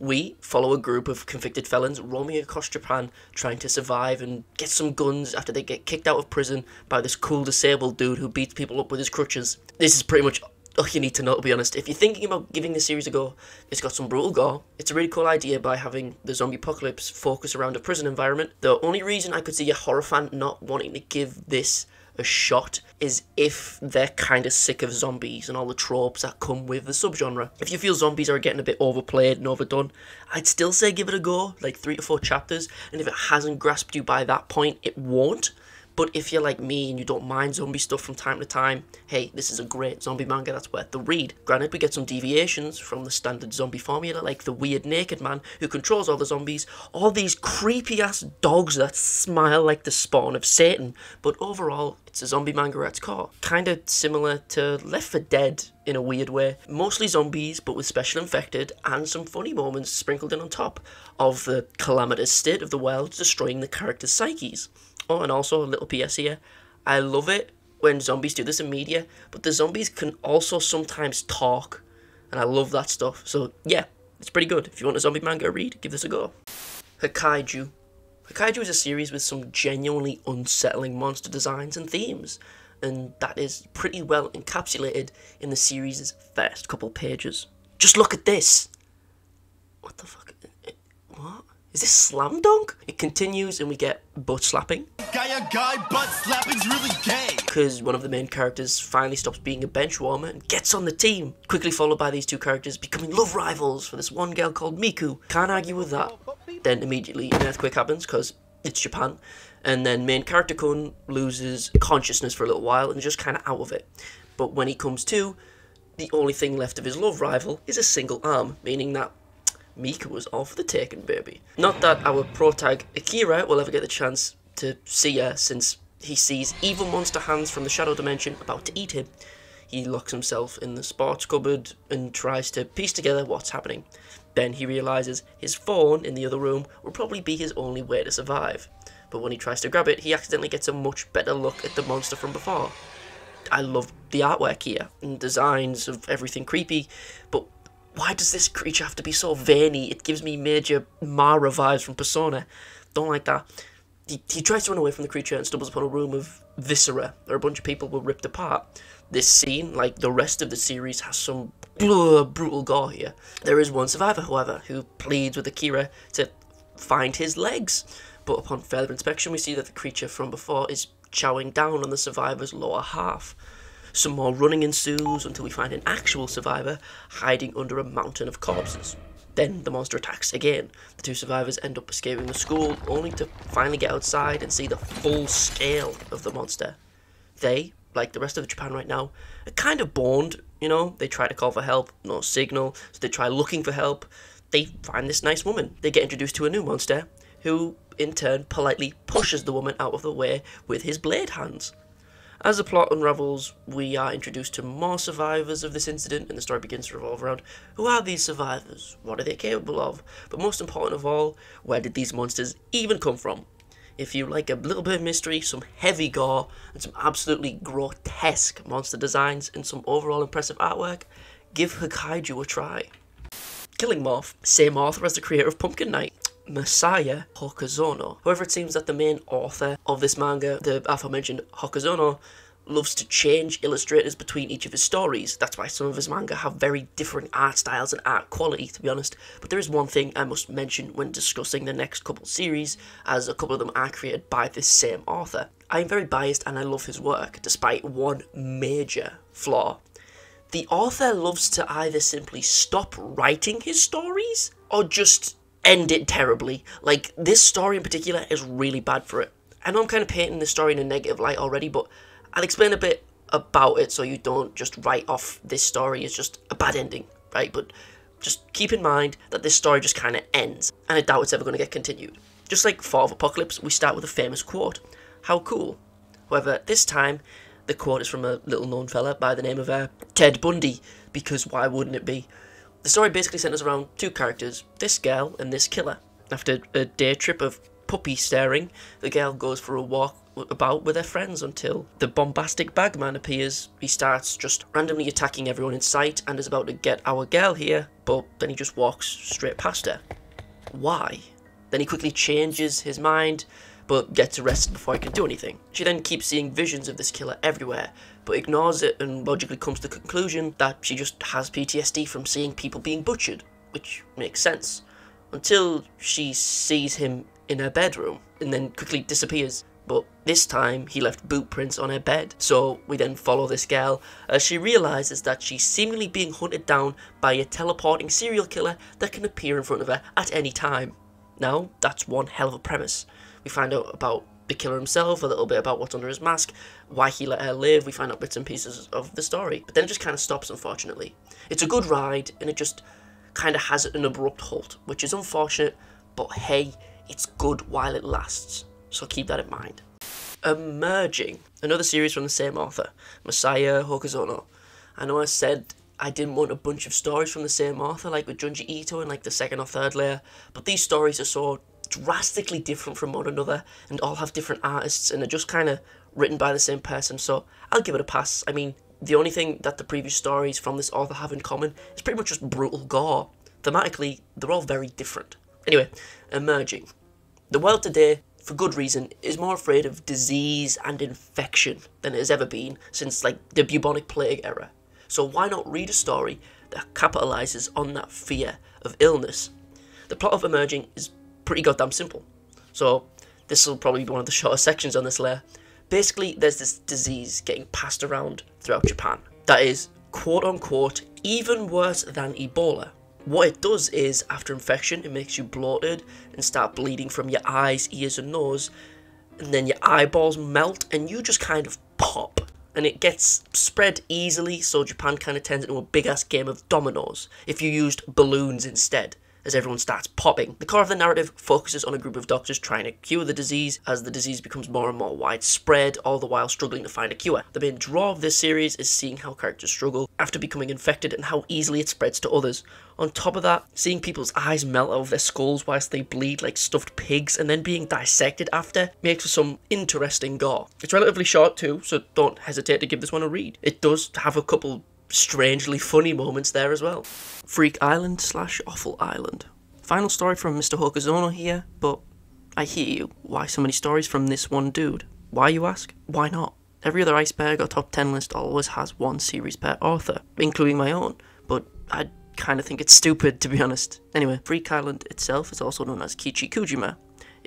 We follow a group of convicted felons roaming across Japan trying to survive and get some guns after they get kicked out of prison by this cool disabled dude who beats people up with his crutches. This is pretty much all you need to know, to be honest. If you're thinking about giving this series a go, it's got some brutal gore. It's a really cool idea by having the zombie apocalypse focus around a prison environment. The only reason I could see a horror fan not wanting to give this a shot is if they're kind of sick of zombies and all the tropes that come with the subgenre. If you feel zombies are getting a bit overplayed and overdone, I'd still say give it a go, like three to four chapters, and if it hasn't grasped you by that point, it won't. But if you're like me and you don't mind zombie stuff from time to time, hey, this is a great zombie manga that's worth the read. Granted, we get some deviations from the standard zombie formula, like the weird naked man who controls all the zombies, or these creepy ass dogs that smile like the spawn of Satan. But overall, it's a zombie manga at its core. Kinda similar to Left 4 Dead in a weird way. Mostly zombies, but with special infected and some funny moments sprinkled in on top of the calamitous state of the world destroying the characters' psyches. Oh, and also a little PS here. I love it when zombies do this in media, but the zombies can also sometimes talk, and I love that stuff. So yeah, it's pretty good. If you want a zombie manga read, give this a go. Hakaiju. Hakaiju is a series with some genuinely unsettling monster designs and themes, and that is pretty well encapsulated in the series' first couple pages. Just look at this! What the fuck? What? Is this slam dunk? It continues and we get butt slapping. Guy guy butt slapping's really gay. Because one of the main characters finally stops being a bench warmer and gets on the team. Quickly followed by these two characters becoming love rivals for this one girl called Miku. Can't argue with that. Then immediately an earthquake happens because it's Japan. And then main character Kun loses consciousness for a little while and just kind of out of it. But when he comes to, the only thing left of his love rival is a single arm, meaning that Mika was off the taken, baby. Not that our protag Akira will ever get the chance to see her, since he sees evil monster hands from the shadow dimension about to eat him. He locks himself in the sports cupboard and tries to piece together what's happening. Then he realizes his phone in the other room will probably be his only way to survive. But when he tries to grab it, he accidentally gets a much better look at the monster from before. I love the artwork here and designs of everything creepy, but why does this creature have to be so veiny? It gives me major Mara vibes from Persona. Don't like that. He, he tries to run away from the creature and stumbles upon a room of viscera, where a bunch of people were ripped apart. This scene, like the rest of the series, has some brutal gore here. There is one survivor, however, who pleads with Akira to find his legs. But upon further inspection, we see that the creature from before is chowing down on the survivor's lower half. Some more running ensues until we find an actual survivor hiding under a mountain of corpses. Then the monster attacks again. The two survivors end up escaping the school, only to finally get outside and see the full scale of the monster. They, like the rest of Japan right now, are kind of boned, you know? They try to call for help, no signal, so they try looking for help. They find this nice woman. They get introduced to a new monster, who in turn politely pushes the woman out of the way with his blade hands. As the plot unravels, we are introduced to more survivors of this incident, and the story begins to revolve around who are these survivors? What are they capable of? But most important of all, where did these monsters even come from? If you like a little bit of mystery, some heavy gore, and some absolutely grotesque monster designs, and some overall impressive artwork, give Hakaiju a try. Killing Morph, same author as the creator of Pumpkin Night. Masaya Hokazono. However, it seems that the main author of this manga, the aforementioned Hokazono, loves to change illustrators between each of his stories. That's why some of his manga have very different art styles and art quality, to be honest. But there is one thing I must mention when discussing the next couple series, as a couple of them are created by this same author. I am very biased and I love his work, despite one major flaw. The author loves to either simply stop writing his stories or just end it terribly. Like, this story in particular is really bad for it. I know I'm kind of painting this story in a negative light already, but I'll explain a bit about it so you don't just write off this story as just a bad ending, right? But just keep in mind that this story just kind of ends, and I doubt it's ever going to get continued. Just like Fort of Apocalypse, we start with a famous quote. How cool. However, this time, the quote is from a little known fella by the name of uh, Ted Bundy, because why wouldn't it be? The story basically centers around two characters, this girl and this killer. After a day trip of puppy staring, the girl goes for a walk about with her friends until the bombastic bagman appears. He starts just randomly attacking everyone in sight and is about to get our girl here, but then he just walks straight past her. Why? Then he quickly changes his mind, but gets arrested before he can do anything. She then keeps seeing visions of this killer everywhere, but ignores it and logically comes to the conclusion that she just has PTSD from seeing people being butchered, which makes sense. Until she sees him in her bedroom and then quickly disappears. But this time he left boot prints on her bed. So we then follow this girl as she realizes that she's seemingly being hunted down by a teleporting serial killer that can appear in front of her at any time. Now, that's one hell of a premise. We find out about the killer himself, a little bit about what's under his mask, why he let her live, we find out bits and pieces of the story. But then it just kind of stops, unfortunately. It's a good ride, and it just kind of has an abrupt halt, which is unfortunate, but hey, it's good while it lasts. So keep that in mind. Emerging, another series from the same author, Masaya Hokazono. I know I said I didn't want a bunch of stories from the same author, like with Junji Ito in like the second or third layer, but these stories are so drastically different from one another and all have different artists and are just kind of written by the same person, so I'll give it a pass. I mean, the only thing that the previous stories from this author have in common is pretty much just brutal gore. Thematically, they're all very different. Anyway, emerging. The world today, for good reason, is more afraid of disease and infection than it has ever been since like the bubonic plague era. So why not read a story that capitalizes on that fear of illness? The plot of Emerging is pretty goddamn simple. So this will probably be one of the shortest sections on this layer. Basically, there's this disease getting passed around throughout Japan that is quote unquote even worse than Ebola. What it does is, after infection, it makes you bloated and start bleeding from your eyes, ears, and nose, and then your eyeballs melt and you just kind of pop. And it gets spread easily, so Japan kind of turns into a big ass game of dominoes if you used balloons instead as everyone starts popping. The core of the narrative focuses on a group of doctors trying to cure the disease as the disease becomes more and more widespread, all the while struggling to find a cure. The main draw of this series is seeing how characters struggle after becoming infected and how easily it spreads to others. On top of that, seeing people's eyes melt out of their skulls whilst they bleed like stuffed pigs and then being dissected after makes for some interesting gore. It's relatively short too, so don't hesitate to give this one a read. It does have a couple strangely funny moments there as well. Freak Island slash Awful Island. Final story from Mr. Hokazono here, but I hear you. Why so many stories from this one dude? Why, you ask? Why not? Every other iceberg or top 10 list always has one series per author, including my own, but I kind of think it's stupid to be honest. Anyway, Freak Island itself is also known as Kichikujima.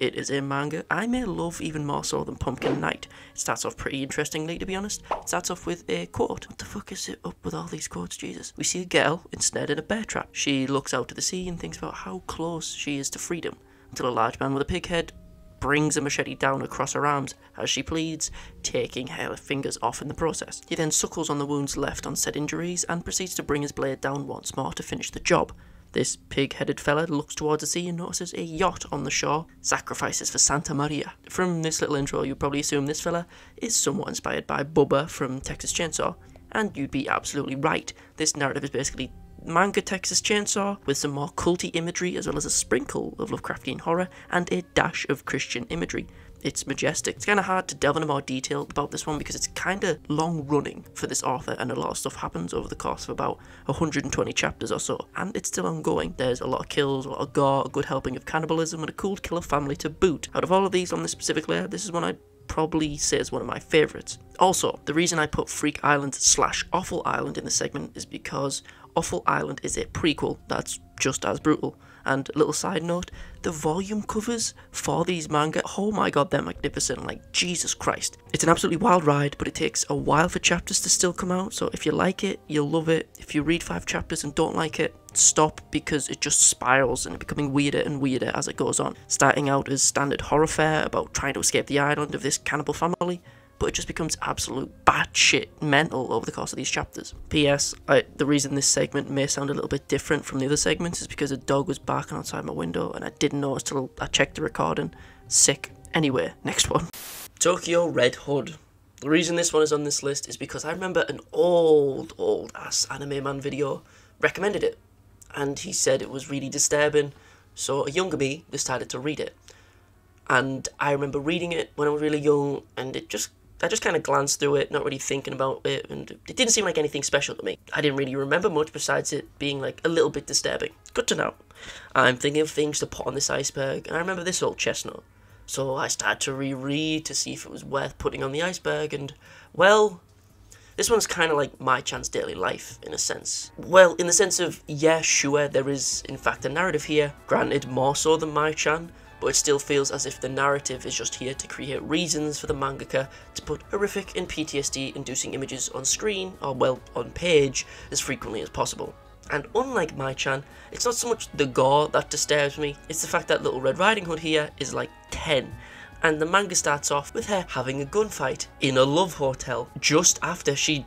It is a manga I may love even more so than Pumpkin Night. It starts off pretty interestingly, to be honest. It starts off with a quote. What the fuck is it up with all these quotes, Jesus? We see a girl ensnared in a bear trap. She looks out to the sea and thinks about how close she is to freedom, until a large man with a pig head brings a machete down across her arms as she pleads, taking her fingers off in the process. He then suckles on the wounds left on said injuries and proceeds to bring his blade down once more to finish the job. This pig headed fella looks towards the sea and notices a yacht on the shore, sacrifices for Santa Maria. From this little intro, you probably assume this fella is somewhat inspired by Bubba from Texas Chainsaw, and you'd be absolutely right. This narrative is basically manga Texas Chainsaw with some more culty imagery as well as a sprinkle of Lovecraftian horror and a dash of Christian imagery. It's majestic. It's kind of hard to delve into more detail about this one because it's kind of long running for this author and a lot of stuff happens over the course of about 120 chapters or so. And it's still ongoing. There's a lot of kills, a lot of gore, a good helping of cannibalism, and a cool killer family to boot. Out of all of these on this specific layer, this is one I'd probably say is one of my favourites. Also, the reason I put Freak Island slash Awful Island in the segment is because Awful Island is a prequel that's just as brutal. And little side note, the volume covers for these manga, oh my god, they're magnificent, like Jesus Christ. It's an absolutely wild ride, but it takes a while for chapters to still come out, so if you like it, you'll love it. If you read five chapters and don't like it, stop because it just spirals and becoming weirder and weirder as it goes on. Starting out as standard horror fare about trying to escape the island of this cannibal family, but it just becomes absolute batshit mental over the course of these chapters. P.S. I, the reason this segment may sound a little bit different from the other segments is because a dog was barking outside my window and I didn't notice till I checked the recording. Sick. Anyway, next one. Tokyo Red Hood. The reason this one is on this list is because I remember an old, old ass anime man video recommended it, and he said it was really disturbing, so a younger me decided to read it. And I remember reading it when I was really young, and it just I just kind of glanced through it, not really thinking about it, and it didn't seem like anything special to me. I didn't really remember much besides it being like a little bit disturbing. Good to know. I'm thinking of things to put on this iceberg, and I remember this old chestnut. So I started to reread to see if it was worth putting on the iceberg, and well, this one's kind of like Mai-Chan's daily life in a sense. Well, in the sense of, yeah, sure, there is in fact a narrative here, granted more so than Mai-Chan, but it still feels as if the narrative is just here to create reasons for the mangaka to put horrific and PTSD inducing images on screen, or well, on page, as frequently as possible. And unlike Mai-Chan, it's not so much the gore that disturbs me, it's the fact that Little Red Riding Hood here is like 10. And the manga starts off with her having a gunfight in a love hotel just after she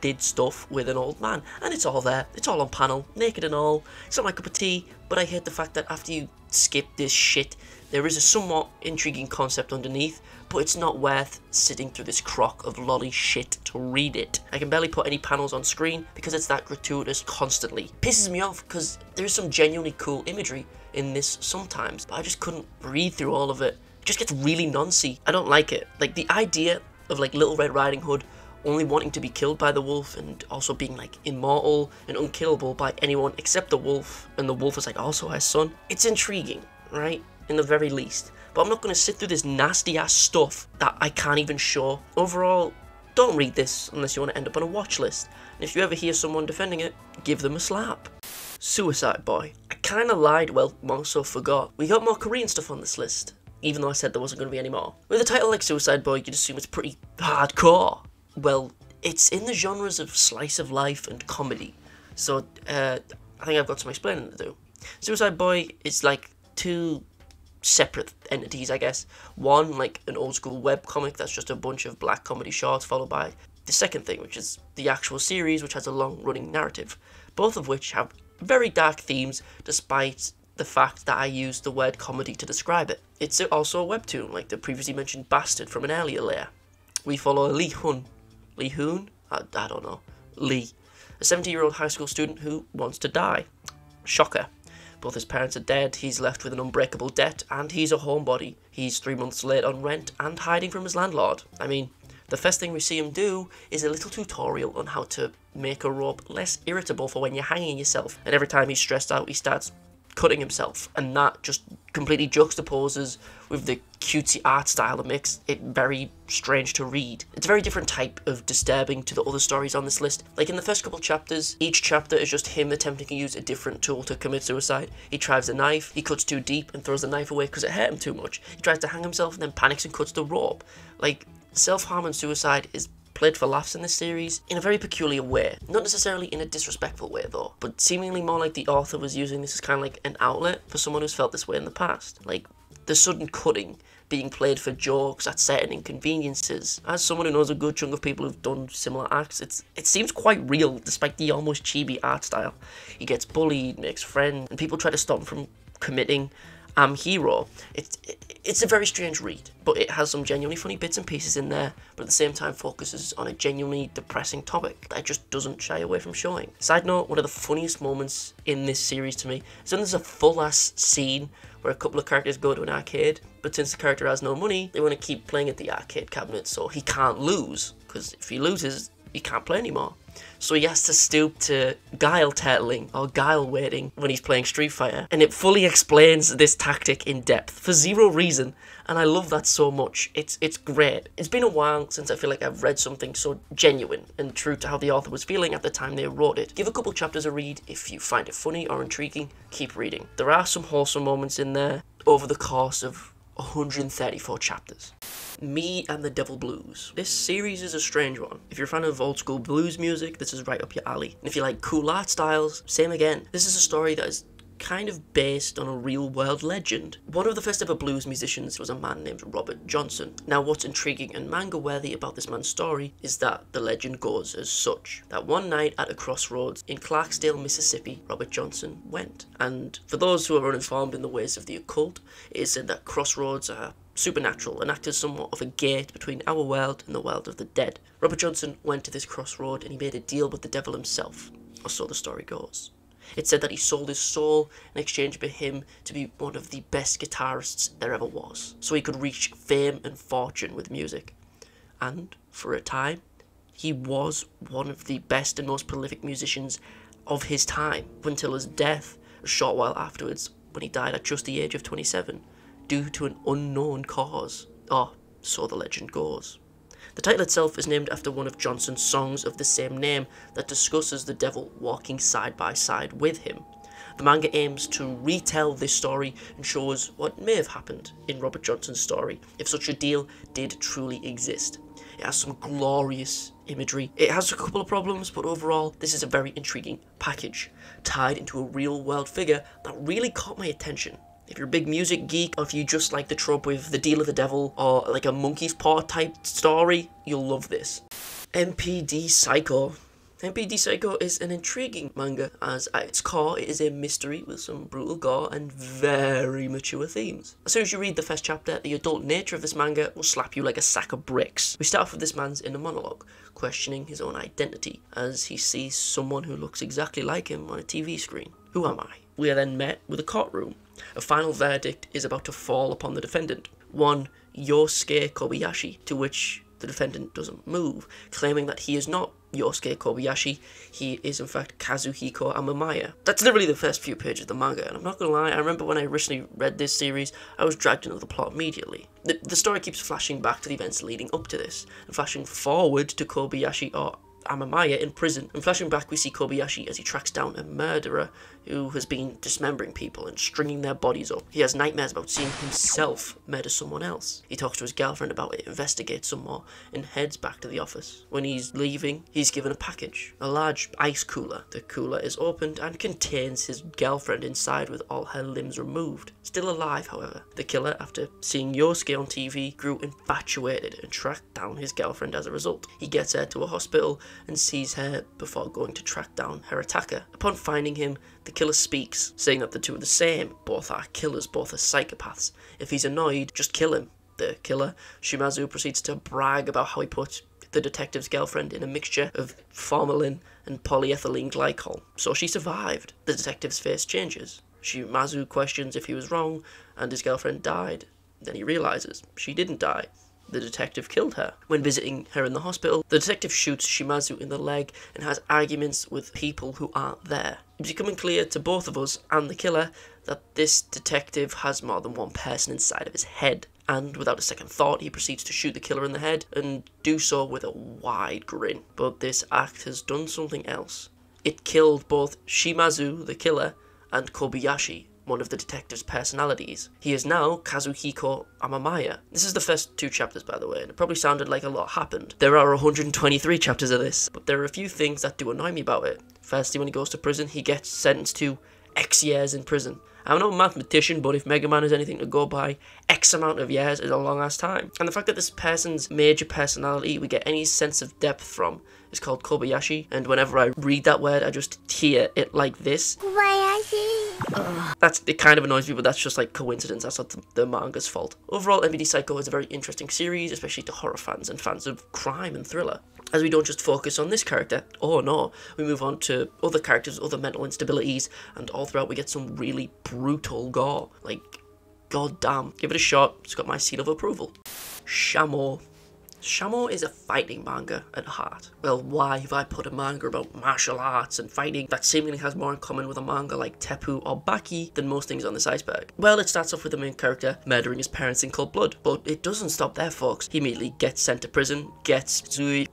did stuff with an old man. And it's all there, it's all on panel, naked and all. It's not my cup of tea, but I hate the fact that after you skip this shit, there is a somewhat intriguing concept underneath, but it's not worth sitting through this crock of lolly shit to read it. I can barely put any panels on screen because it's that gratuitous constantly. Pisses me off because there's some genuinely cool imagery in this sometimes, but I just couldn't read through all of it. It just gets really noncy. I don't like it. Like the idea of like Little Red Riding Hood only wanting to be killed by the wolf and also being like immortal and unkillable by anyone except the wolf. And the wolf is like also her son. It's intriguing right? In the very least. But i'm not going to sit through this nasty ass stuff that i can't even show. Overall don't read this unless you want to end up on a watch list. And if you ever hear someone defending it give them a slap. Suicide boy. I kind of lied well more so forgot. We got more korean stuff on this list even though I said there wasn't going to be any more. With a title like Suicide Boy, you'd assume it's pretty hardcore well, it's in the genres of slice of life and comedy. So uh, I think I've got some explaining to do. Suicide Boy is like two separate entities, I guess. One, like an old school web comic that's just a bunch of black comedy shorts, followed by the second thing, which is the actual series, which has a long running narrative. Both of which have very dark themes, despite the fact that I used the word comedy to describe it. It's also a webtoon, like the previously mentioned Bastard from an earlier layer. We follow Lee Hun, Lee Hoon? I, I don't know. Lee. A 70 year old high school student who wants to die. Shocker. Both his parents are dead, he's left with an unbreakable debt, and he's a homebody. He's three months late on rent and hiding from his landlord. I mean, the first thing we see him do is a little tutorial on how to make a rope less irritable for when you're hanging yourself. And every time he's stressed out, he starts cutting himself, and that just completely juxtaposes with the cutesy art style that makes it very strange to read. It's a very different type of disturbing to the other stories on this list. Like in the first couple chapters, each chapter is just him attempting to use a different tool to commit suicide. He tries a knife, he cuts too deep and throws the knife away because it hurt him too much. He tries to hang himself and then panics and cuts the rope. Like, self-harm and suicide is played for laughs in this series in a very peculiar way. Not necessarily in a disrespectful way though, but seemingly more like the author was using this as kind of like an outlet for someone who's felt this way in the past. Like the sudden cutting being played for jokes at certain inconveniences. As someone who knows a good chunk of people who've done similar acts, it's it seems quite real despite the almost chibi art style. He gets bullied, makes friends, and people try to stop him from committing am Hero. It's it's a very strange read, but it has some genuinely funny bits and pieces in there, but at the same time focuses on a genuinely depressing topic that just doesn't shy away from showing. Side note, one of the funniest moments in this series to me is when there's a full ass scene where a couple of characters go to an arcade, but since the character has no money, they want to keep playing at the arcade cabinet so he can't lose, because if he loses, he can't play anymore. So he has to stoop to guile turtling or guile waiting when he's playing Street Fighter. And it fully explains this tactic in depth for zero reason. And I love that so much. It's it's great. It's been a while since I feel like I've read something so genuine and true to how the author was feeling at the time they wrote it. Give a couple chapters a read if you find it funny or intriguing. Keep reading. There are some wholesome moments in there over the course of 134 chapters. Me and the Devil Blues. This series is a strange one. If you're a fan of old school blues music, this is right up your alley. And if you like cool art styles, same again. This is a story that is kind of based on a real world legend. One of the first ever blues musicians was a man named Robert Johnson. Now what's intriguing and manga worthy about this man's story is that the legend goes as such. That one night at a crossroads in Clarksdale, Mississippi, Robert Johnson went. And for those who are uninformed in the ways of the occult, it is said that crossroads are supernatural and act as somewhat of a gate between our world and the world of the dead. Robert Johnson went to this crossroad and he made a deal with the devil himself, or so the story goes. It said that he sold his soul in exchange for him to be one of the best guitarists there ever was, so he could reach fame and fortune with music. And, for a time, he was one of the best and most prolific musicians of his time, until his death a short while afterwards, when he died at just the age of 27, due to an unknown cause. Or, so the legend goes. The title itself is named after one of Johnson's songs of the same name that discusses the devil walking side by side with him. The manga aims to retell this story and shows what may have happened in Robert Johnson's story if such a deal did truly exist. It has some glorious imagery. It has a couple of problems, but overall, this is a very intriguing package, tied into a real world figure that really caught my attention. If you're a big music geek, or if you just like the trope with the deal of the devil, or like a monkey's paw type story, you'll love this. MPD Psycho. MPD Psycho is an intriguing manga, as at its core it is a mystery with some brutal gore and very mature themes. As soon as you read the first chapter, the adult nature of this manga will slap you like a sack of bricks. We start off with this man's inner monologue, questioning his own identity, as he sees someone who looks exactly like him on a TV screen. Who am I? We are then met with a courtroom. A final verdict is about to fall upon the defendant, one Yosuke Kobayashi, to which the defendant doesn't move, claiming that he is not Yosuke Kobayashi, he is in fact Kazuhiko Amamiya. That's literally the first few pages of the manga, and I'm not gonna lie, I remember when I originally read this series, I was dragged into the plot immediately. The, the story keeps flashing back to the events leading up to this, and flashing forward to Kobayashi or Amamiya in prison, and flashing back we see Kobayashi as he tracks down a murderer who has been dismembering people and stringing their bodies up. He has nightmares about seeing himself murder someone else. He talks to his girlfriend about it, investigates some more, and heads back to the office. When he's leaving, he's given a package, a large ice cooler. The cooler is opened and contains his girlfriend inside with all her limbs removed. Still alive, however. The killer, after seeing Yosuke on TV, grew infatuated and tracked down his girlfriend as a result. He gets her to a hospital and sees her before going to track down her attacker. Upon finding him, the killer speaks, saying that the two are the same. Both are killers, both are psychopaths. If he's annoyed, just kill him. The killer, Shimazu, proceeds to brag about how he put the detective's girlfriend in a mixture of formalin and polyethylene glycol, so she survived. The detective's face changes. Shimazu questions if he was wrong, and his girlfriend died. Then he realizes she didn't die. the detective killed her. When visiting her in the hospital, the detective shoots Shimazu in the leg and has arguments with people who aren't there. It's becoming clear to both of us and the killer that this detective has more than one person inside of his head. And without a second thought, he proceeds to shoot the killer in the head and do so with a wide grin. But this act has done something else. It killed both Shimazu, the killer, and Kobayashi, one of the detective's personalities. He is now Kazuhiko Amamiya. This is the first two chapters, by the way, and it probably sounded like a lot happened. There are 123 chapters of this, but there are a few things that do annoy me about it. Firstly, when he goes to prison, he gets sentenced to X years in prison. I'm not a mathematician, but if Mega Man is anything to go by, X amount of years is a long ass time. And the fact that this person's major personality we get any sense of depth from is called Kobayashi, and whenever I read that word, I just hear it like this. That's it kind of annoys me, but that's just like coincidence. That's not the, the manga's fault. Overall, MPD Psycho is a very interesting series, especially to horror fans and fans of crime and thriller. As we don't just focus on this character, oh no, we move on to other characters, other mental instabilities, and all throughout we get some really brutal gore. Like, god damn, give it a shot. It's got my seal of approval. Shamo. Shamo is a fighting manga at heart. Well, why have I put a manga about martial arts and fighting that seemingly has more in common with a manga like Teppu or Baki than most things on this iceberg? Well, it starts off with the main character murdering his parents in cold blood, but it doesn't stop there, folks. He immediately gets sent to prison, gets Zui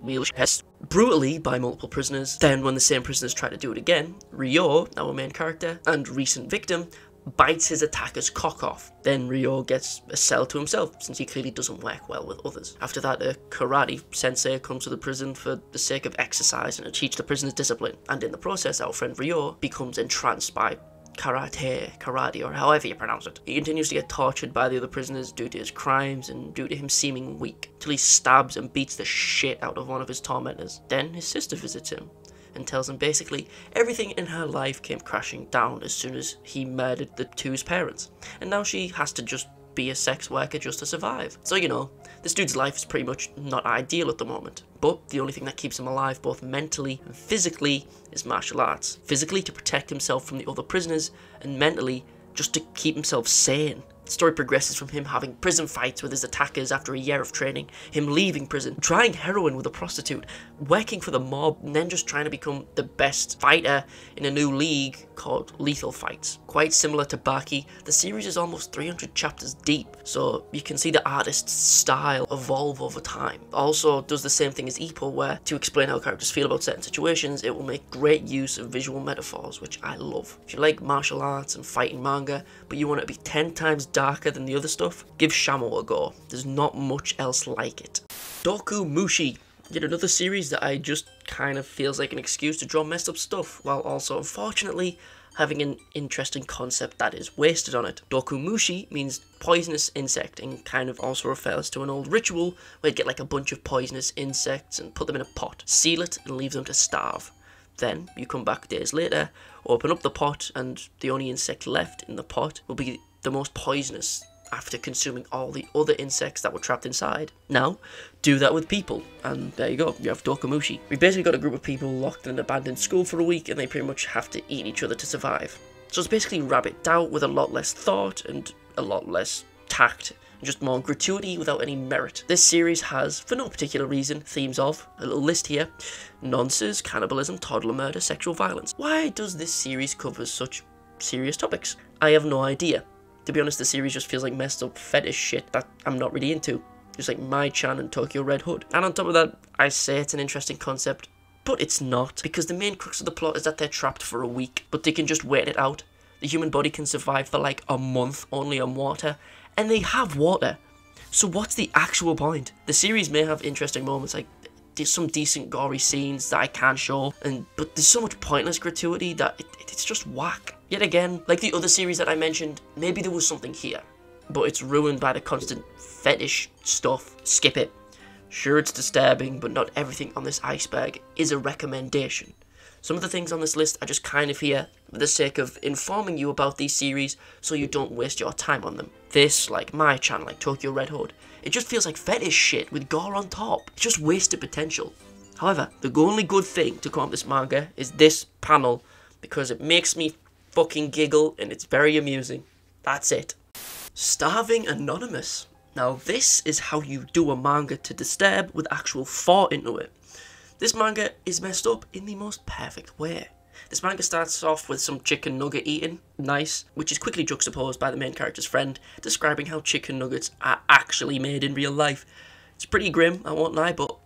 brutally by multiple prisoners. Then, when the same prisoners try to do it again, Ryo, our main character, and recent victim, bites his attacker's cock off. Then Ryo gets a cell to himself, since he clearly doesn't work well with others. After that, a karate sensei comes to the prison for the sake of exercise and to teach the prisoners discipline. And in the process, our friend Ryo becomes entranced by karate, karate, or however you pronounce it. He continues to get tortured by the other prisoners due to his crimes and due to him seeming weak, till he stabs and beats the shit out of one of his tormentors. Then his sister visits him and tells him basically everything in her life came crashing down as soon as he murdered the two's parents, and now she has to just be a sex worker just to survive. So, you know, this dude's life is pretty much not ideal at the moment. But the only thing that keeps him alive, both mentally and physically, is martial arts. Physically, to protect himself from the other prisoners, and mentally, just to keep himself sane. The story progresses from him having prison fights with his attackers after a year of training, him leaving prison, trying heroin with a prostitute, working for the mob, and then just trying to become the best fighter in a new league called Lethal Fights. Quite similar to Baki, the series is almost 300 chapters deep, so you can see the artist's style evolve over time. Also does the same thing as Ippo, where to explain how characters feel about certain situations, it will make great use of visual metaphors, which I love. If you like martial arts and fighting manga, but you want it to be 10 times darker than the other stuff, give Shamo a go. There's not much else like it. Doku Mushi. Yet another series that I just kind of feels like an excuse to draw messed up stuff, while also, unfortunately, having an interesting concept that is wasted on it. Dokumushi means poisonous insect and kind of also refers to an old ritual where you'd get like a bunch of poisonous insects and put them in a pot, seal it and leave them to starve. Then you come back days later, open up the pot, and the only insect left in the pot will be the most poisonous after consuming all the other insects that were trapped inside. Now, do that with people, and there you go, you have Dokumushi. We basically got a group of people locked in an abandoned school for a week, and they pretty much have to eat each other to survive. So it's basically Rabbit Doubt with a lot less thought and a lot less tact just more gratuity without any merit. This series has, for no particular reason, themes of, a little list here, nonsense, cannibalism, toddler murder, sexual violence. Why does this series cover such serious topics? I have no idea. To be honest, the series just feels like messed up fetish shit that I'm not really into. Just like Mai-chan and Tokyo Red Hood. And on top of that, I say it's an interesting concept, but it's not, because the main crux of the plot is that they're trapped for a week, but they can just wait it out. The human body can survive for like a month only on water, and they have water. So what's the actual point? The series may have interesting moments, like there's some decent gory scenes that I can show, and but there's so much pointless gratuity that it, it, it's just whack. Yet again, like the other series that I mentioned, maybe there was something here, but it's ruined by the constant fetish stuff. Skip it. Sure, it's disturbing, but not everything on this iceberg is a recommendation. Some of the things on this list are just kind of here the sake of informing you about these series so you don't waste your time on them. This, like my channel, like Tokyo Red Hood, it just feels like fetish shit with gore on top. It's just wasted potential. However, the only good thing to come up this manga is this panel because it makes me fucking giggle and it's very amusing. That's it. Starving Anonymous. Now, this is how you do a manga to disturb with actual thought into it. This manga is messed up in the most perfect way. This manga starts off with some chicken nugget eating, nice, which is quickly juxtaposed by the main character's friend, describing how chicken nuggets are actually made in real life. It's pretty grim, I won't lie, but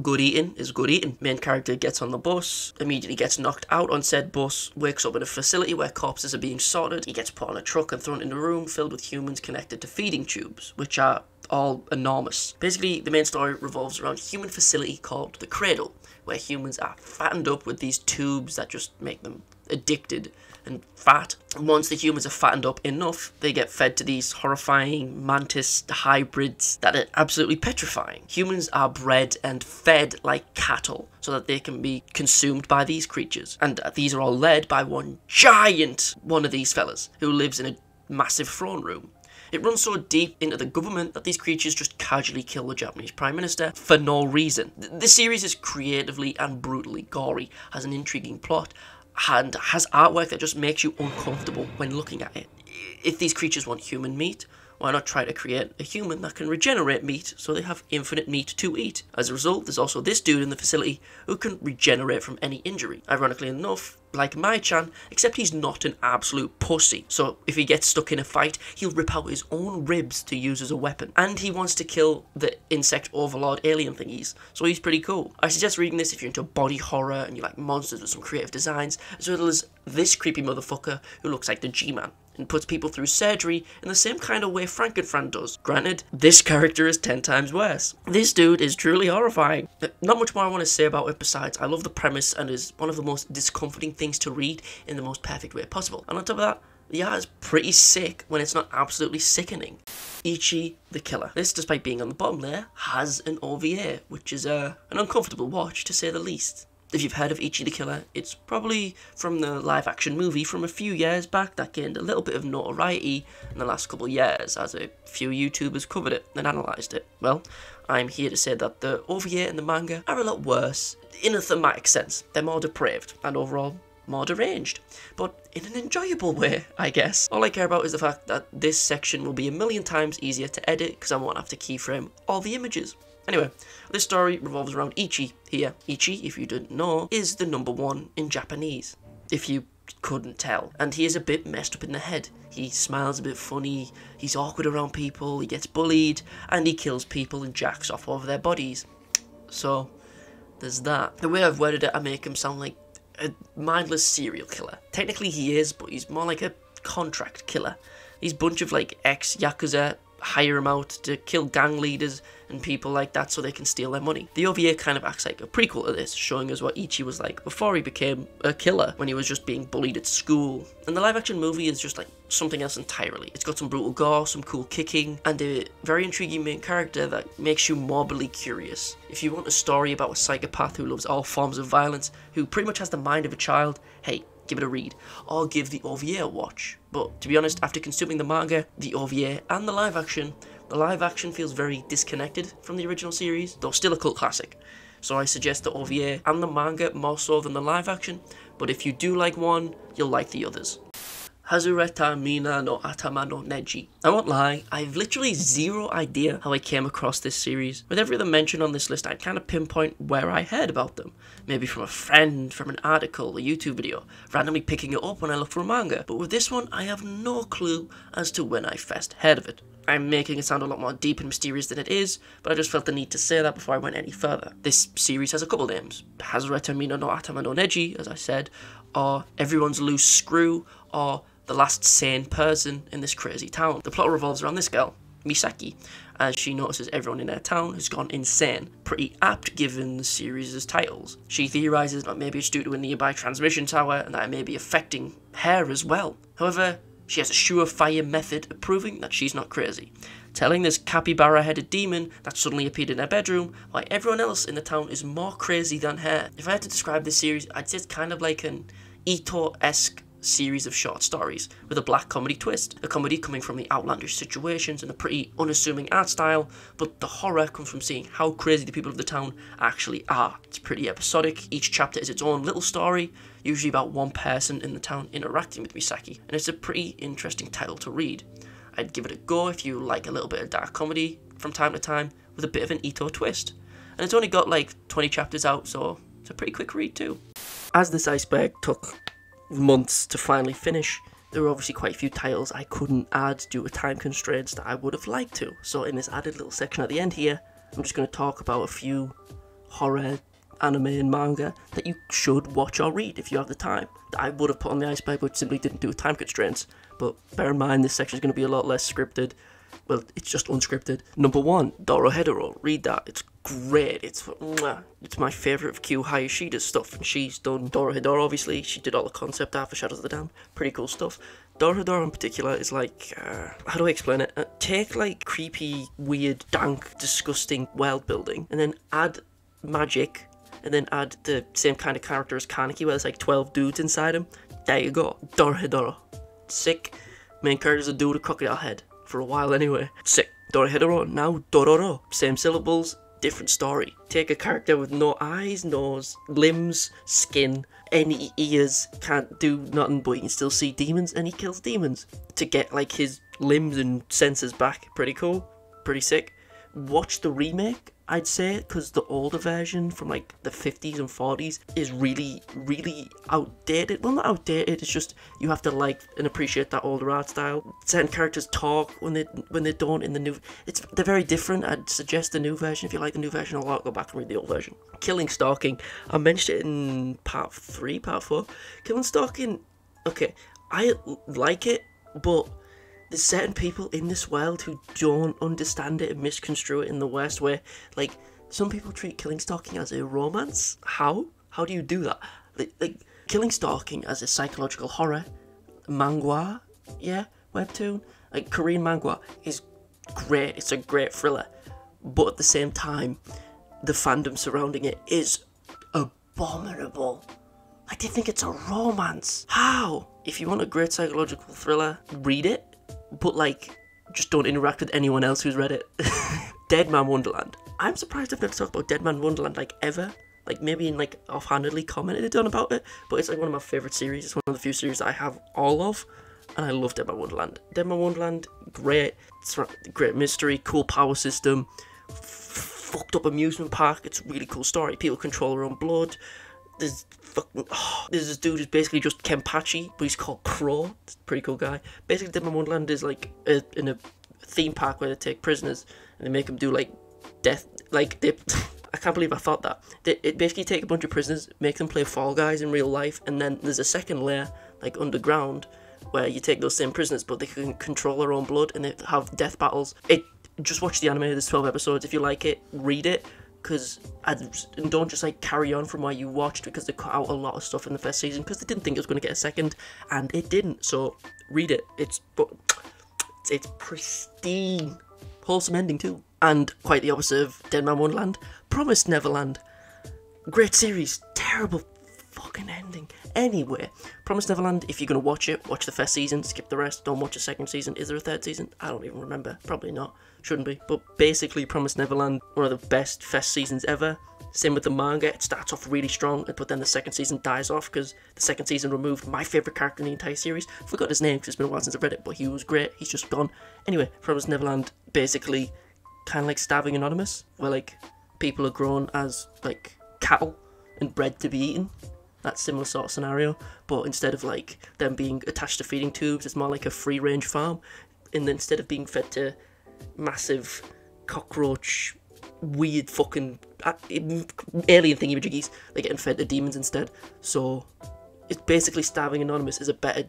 good eating is good eating. Main character gets on the bus, immediately gets knocked out on said bus, wakes up in a facility where corpses are being sorted. He gets put on a truck and thrown in a room filled with humans connected to feeding tubes, which are all enormous. Basically, the main story revolves around a human facility called the Cradle, where humans are fattened up with these tubes that just make them addicted and fat. Once the humans are fattened up enough, they get fed to these horrifying mantis hybrids that are absolutely petrifying. Humans are bred and fed like cattle so that they can be consumed by these creatures. And these are all led by one giant one of these fellas who lives in a massive throne room. It runs so deep into the government that these creatures just casually kill the Japanese Prime Minister for no reason. The series is creatively and brutally gory, has an intriguing plot, and has artwork that just makes you uncomfortable when looking at it. If these creatures want human meat, why not try to create a human that can regenerate meat so they have infinite meat to eat? As a result, there's also this dude in the facility who can regenerate from any injury. Ironically enough, like Mai-chan, except he's not an absolute pussy. So if he gets stuck in a fight, he'll rip out his own ribs to use as a weapon. And he wants to kill the insect overlord alien thingies, so he's pretty cool. I suggest reading this if you're into body horror and you like monsters with some creative designs, as well as this creepy motherfucker who looks like the G-Man and puts people through surgery in the same kind of way Franken Fran does. Granted, this *laughs* character is 10 times worse. This dude is truly horrifying. Not much more I want to say about it besides I love the premise and is one of the most discomforting things to read in the most perfect way possible. And on top of that, the art is pretty sick when it's not absolutely sickening. Ichi the Killer. This, despite being on the bottom layer, has an OVA, which is uh, an uncomfortable watch to say the least. If you've heard of Ichi the Killer, it's probably from the live action movie from a few years back that gained a little bit of notoriety in the last couple of years as a few YouTubers covered it and analysed it. Well, I'm here to say that the OVA and the manga are a lot worse in a thematic sense. They're more depraved and overall more deranged, but in an enjoyable way, I guess. All I care about is the fact that this section will be a million times easier to edit because I won't have to keyframe all the images. Anyway, this story revolves around Ichi here. Ichi, if you didn't know, is the number one in Japanese, if you couldn't tell. And he is a bit messed up in the head. He smiles a bit funny, he's awkward around people, he gets bullied, and he kills people and jacks off over their bodies. So, there's that. The way I've worded it, I make him sound like a mindless serial killer. Technically he is, but he's more like a contract killer. These bunch of like ex-Yakuza hire him out to kill gang leaders and people like that so they can steal their money. The OVA kind of acts like a prequel to this, showing us what Ichi was like before he became a killer, when he was just being bullied at school. And the live action movie is just like something else entirely. It's got some brutal gore, some cool kicking, and a very intriguing main character that makes you morbidly curious. If you want a story about a psychopath who loves all forms of violence, who pretty much has the mind of a child, hey, give it a read, or give the OVA a watch. But to be honest, after consuming the manga, the OVA, and the live action, the live action feels very disconnected from the original series, though still a cult classic. So I suggest the OVA and the manga more so than the live action, but if you do like one, you'll like the others. Hazureta Mina no Atama no Neji. I won't lie, I've literally zero idea how I came across this series. With every other mention on this list, I'd kind of pinpoint where I heard about them. Maybe from a friend, from an article, a YouTube video, randomly picking it up when I look for a manga. But with this one, I have no clue as to when I first heard of it. I'm making it sound a lot more deep and mysterious than it is, but I just felt the need to say that before I went any further. This series has a couple names. Hazureta Mina no Atama no Neji, as I said, or Everyone's Loose Screw, or the last sane person in this crazy town. The plot revolves around this girl, Misaki, as she notices everyone in her town has gone insane. Pretty apt given the series' titles. She theorises that maybe it's due to a nearby transmission tower and that it may be affecting her as well. However, she has a surefire method of proving that she's not crazy. Telling this capybara-headed demon that suddenly appeared in her bedroom why everyone else in the town is more crazy than her. If I had to describe this series, I'd say it's kind of like an Ito-esque series of short stories with a black comedy twist. A comedy coming from the outlandish situations and a pretty unassuming art style, but the horror comes from seeing how crazy the people of the town actually are. It's pretty episodic, each chapter is its own little story, usually about one person in the town interacting with Misaki, and it's a pretty interesting title to read. I'd give it a go if you like a little bit of dark comedy from time to time with a bit of an Ito twist. And it's only got like 20 chapters out, so it's a pretty quick read too. As this iceberg took months to finally finish, there were obviously quite a few titles I couldn't add due to time constraints that I would have liked to. So in this added little section at the end here, I'm just going to talk about a few horror anime and manga that you should watch or read if you have the time. That I would have put on the iceberg but simply didn't do with time constraints. But bear in mind this section is going to be a lot less scripted. Well, it's just unscripted. Number one, Dorohedoro. Read that. It's great. It's mwah. it's my favourite of Q Hayashida's stuff. And she's done Dorohedoro, obviously. She did all the concept art for Shadows of the Damned. Pretty cool stuff. Dorohedoro in particular is like, uh, how do I explain it? Uh, take like creepy, weird, dank, disgusting world building and then add magic and then add the same kind of character as Kaneki where there's like 12 dudes inside him. There you go. Dorohedoro. Sick. Main character's a dude with a crocodile head. For a while anyway. Sick. Dorohedoro. Now Dororo. Same syllables, different story. Take a character with no eyes, nose, limbs, skin, any ears, can't do nothing, but you can still see demons, and he kills demons to get like his limbs and senses back. Pretty cool, pretty sick. Watch the remake, I'd say, it because the older version from like the 50s and 40s is really, really outdated. Well, not outdated. It's just you have to like and appreciate that older art style. Certain characters talk when they when they don't in the new. It's they're very different. I'd suggest the new version if you like the new version a lot. Go back and read the old version. Killing stalking. I mentioned it in part three, part four. Killing stalking. Okay, I like it, but there's certain people in this world who don't understand it and misconstrue it in the worst way. Like some people treat killing stalking as a romance. How? How do you do that? Like, like killing stalking as a psychological horror, manga, yeah, webtoon, like Korean manga is great. It's a great thriller, but at the same time, the fandom surrounding it is abominable. I did think it's a romance. How? If you want a great psychological thriller, read it but like just don't interact with anyone else who's read it. *laughs* Dead Man Wonderland. I'm surprised I've never talked about Dead Man Wonderland like ever. Like maybe in like offhandedly commented on about it, but it's like one of my favorite series. It's one of the few series I have all of, and I love Dead Man Wonderland. Dead Man Wonderland, great, great mystery, cool power system, fucked up amusement park. It's a really cool story. People control their own blood. *sighs* There's fucking oh, this dude who's basically just Kenpachi, but he's called Crow. It's pretty cool guy. Basically, Dead Wonderland is like a, in a theme park where they take prisoners and they make them do like death. Like they, *laughs* I can't believe I thought that. They it basically take a bunch of prisoners, make them play Fall Guys in real life, and then there's a second layer like underground where you take those same prisoners, but they can control their own blood and they have death battles. It just watch the anime. There's 12 episodes. If you like it, read it because and don't just like carry on from where you watched because they cut out a lot of stuff in the first season because they didn't think it was going to get a second and it didn't. So read it. It's but it's, pristine. Wholesome ending too. And quite the opposite of dead man wonderland promised neverland great series. Terrible fucking ending. Anyway promised neverland if you're going to watch it watch the first season skip the rest don't watch the second season. Is there a third season? I don't even remember. Probably not shouldn't be. But basically, Promised Neverland, one of the best first seasons ever. Same with the manga, it starts off really strong, but then the second season dies off because the second season removed my favourite character in the entire series. Forgot his name because it's been a while since I've read it, but he was great, he's just gone. Anyway, Promised Neverland, basically, kind of like Starving Anonymous, where like people are grown as like cattle and bred to be eaten. That similar sort of scenario, but instead of like them being attached to feeding tubes, it's more like a free range farm. And instead of being fed to massive cockroach, weird fucking uh, alien thingy majiggies. They're getting fed to demons instead. So it's basically Starving Anonymous is a better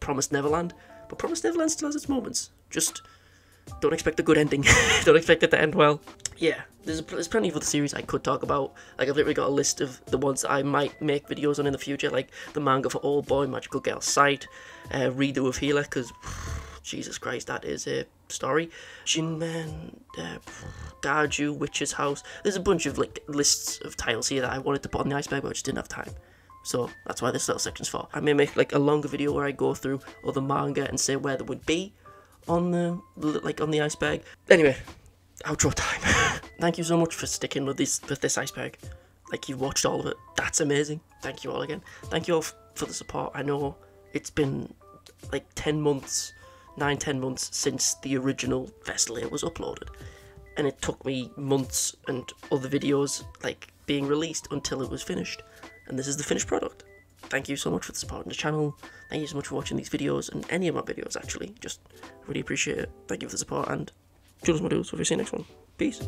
Promised Neverland. But Promised Neverland still has its moments. Just don't expect a good ending. *laughs* don't expect it to end well. Yeah, there's, there's plenty of other series I could talk about. Like, I've literally got a list of the ones I might make videos on in the future, like the manga for Old Boy, Magical Girl Site, uh, Redo of Healer, because Jesus Christ, that is a story. Jinmen, uh, Gaju, Witch's House. There's a bunch of like lists of titles here that I wanted to put on the iceberg, but I just didn't have time. So that's why this little section's for. I may make like a longer video where I go through other manga and say where they would be on the like on the iceberg. Anyway, outro time. *laughs* Thank you so much for sticking with this with this iceberg. Like you've watched all of it. That's amazing. Thank you all again. Thank you all for the support. I know it's been like 10 months nine, ten months since the original Vestal was uploaded. And it took me months and other videos like being released until it was finished. And this is the finished product. Thank you so much for supporting the channel. Thank you so much for watching these videos and any of my videos actually. Just really appreciate it. Thank you for the support and Jules my dudes. We'll see you next one. Peace.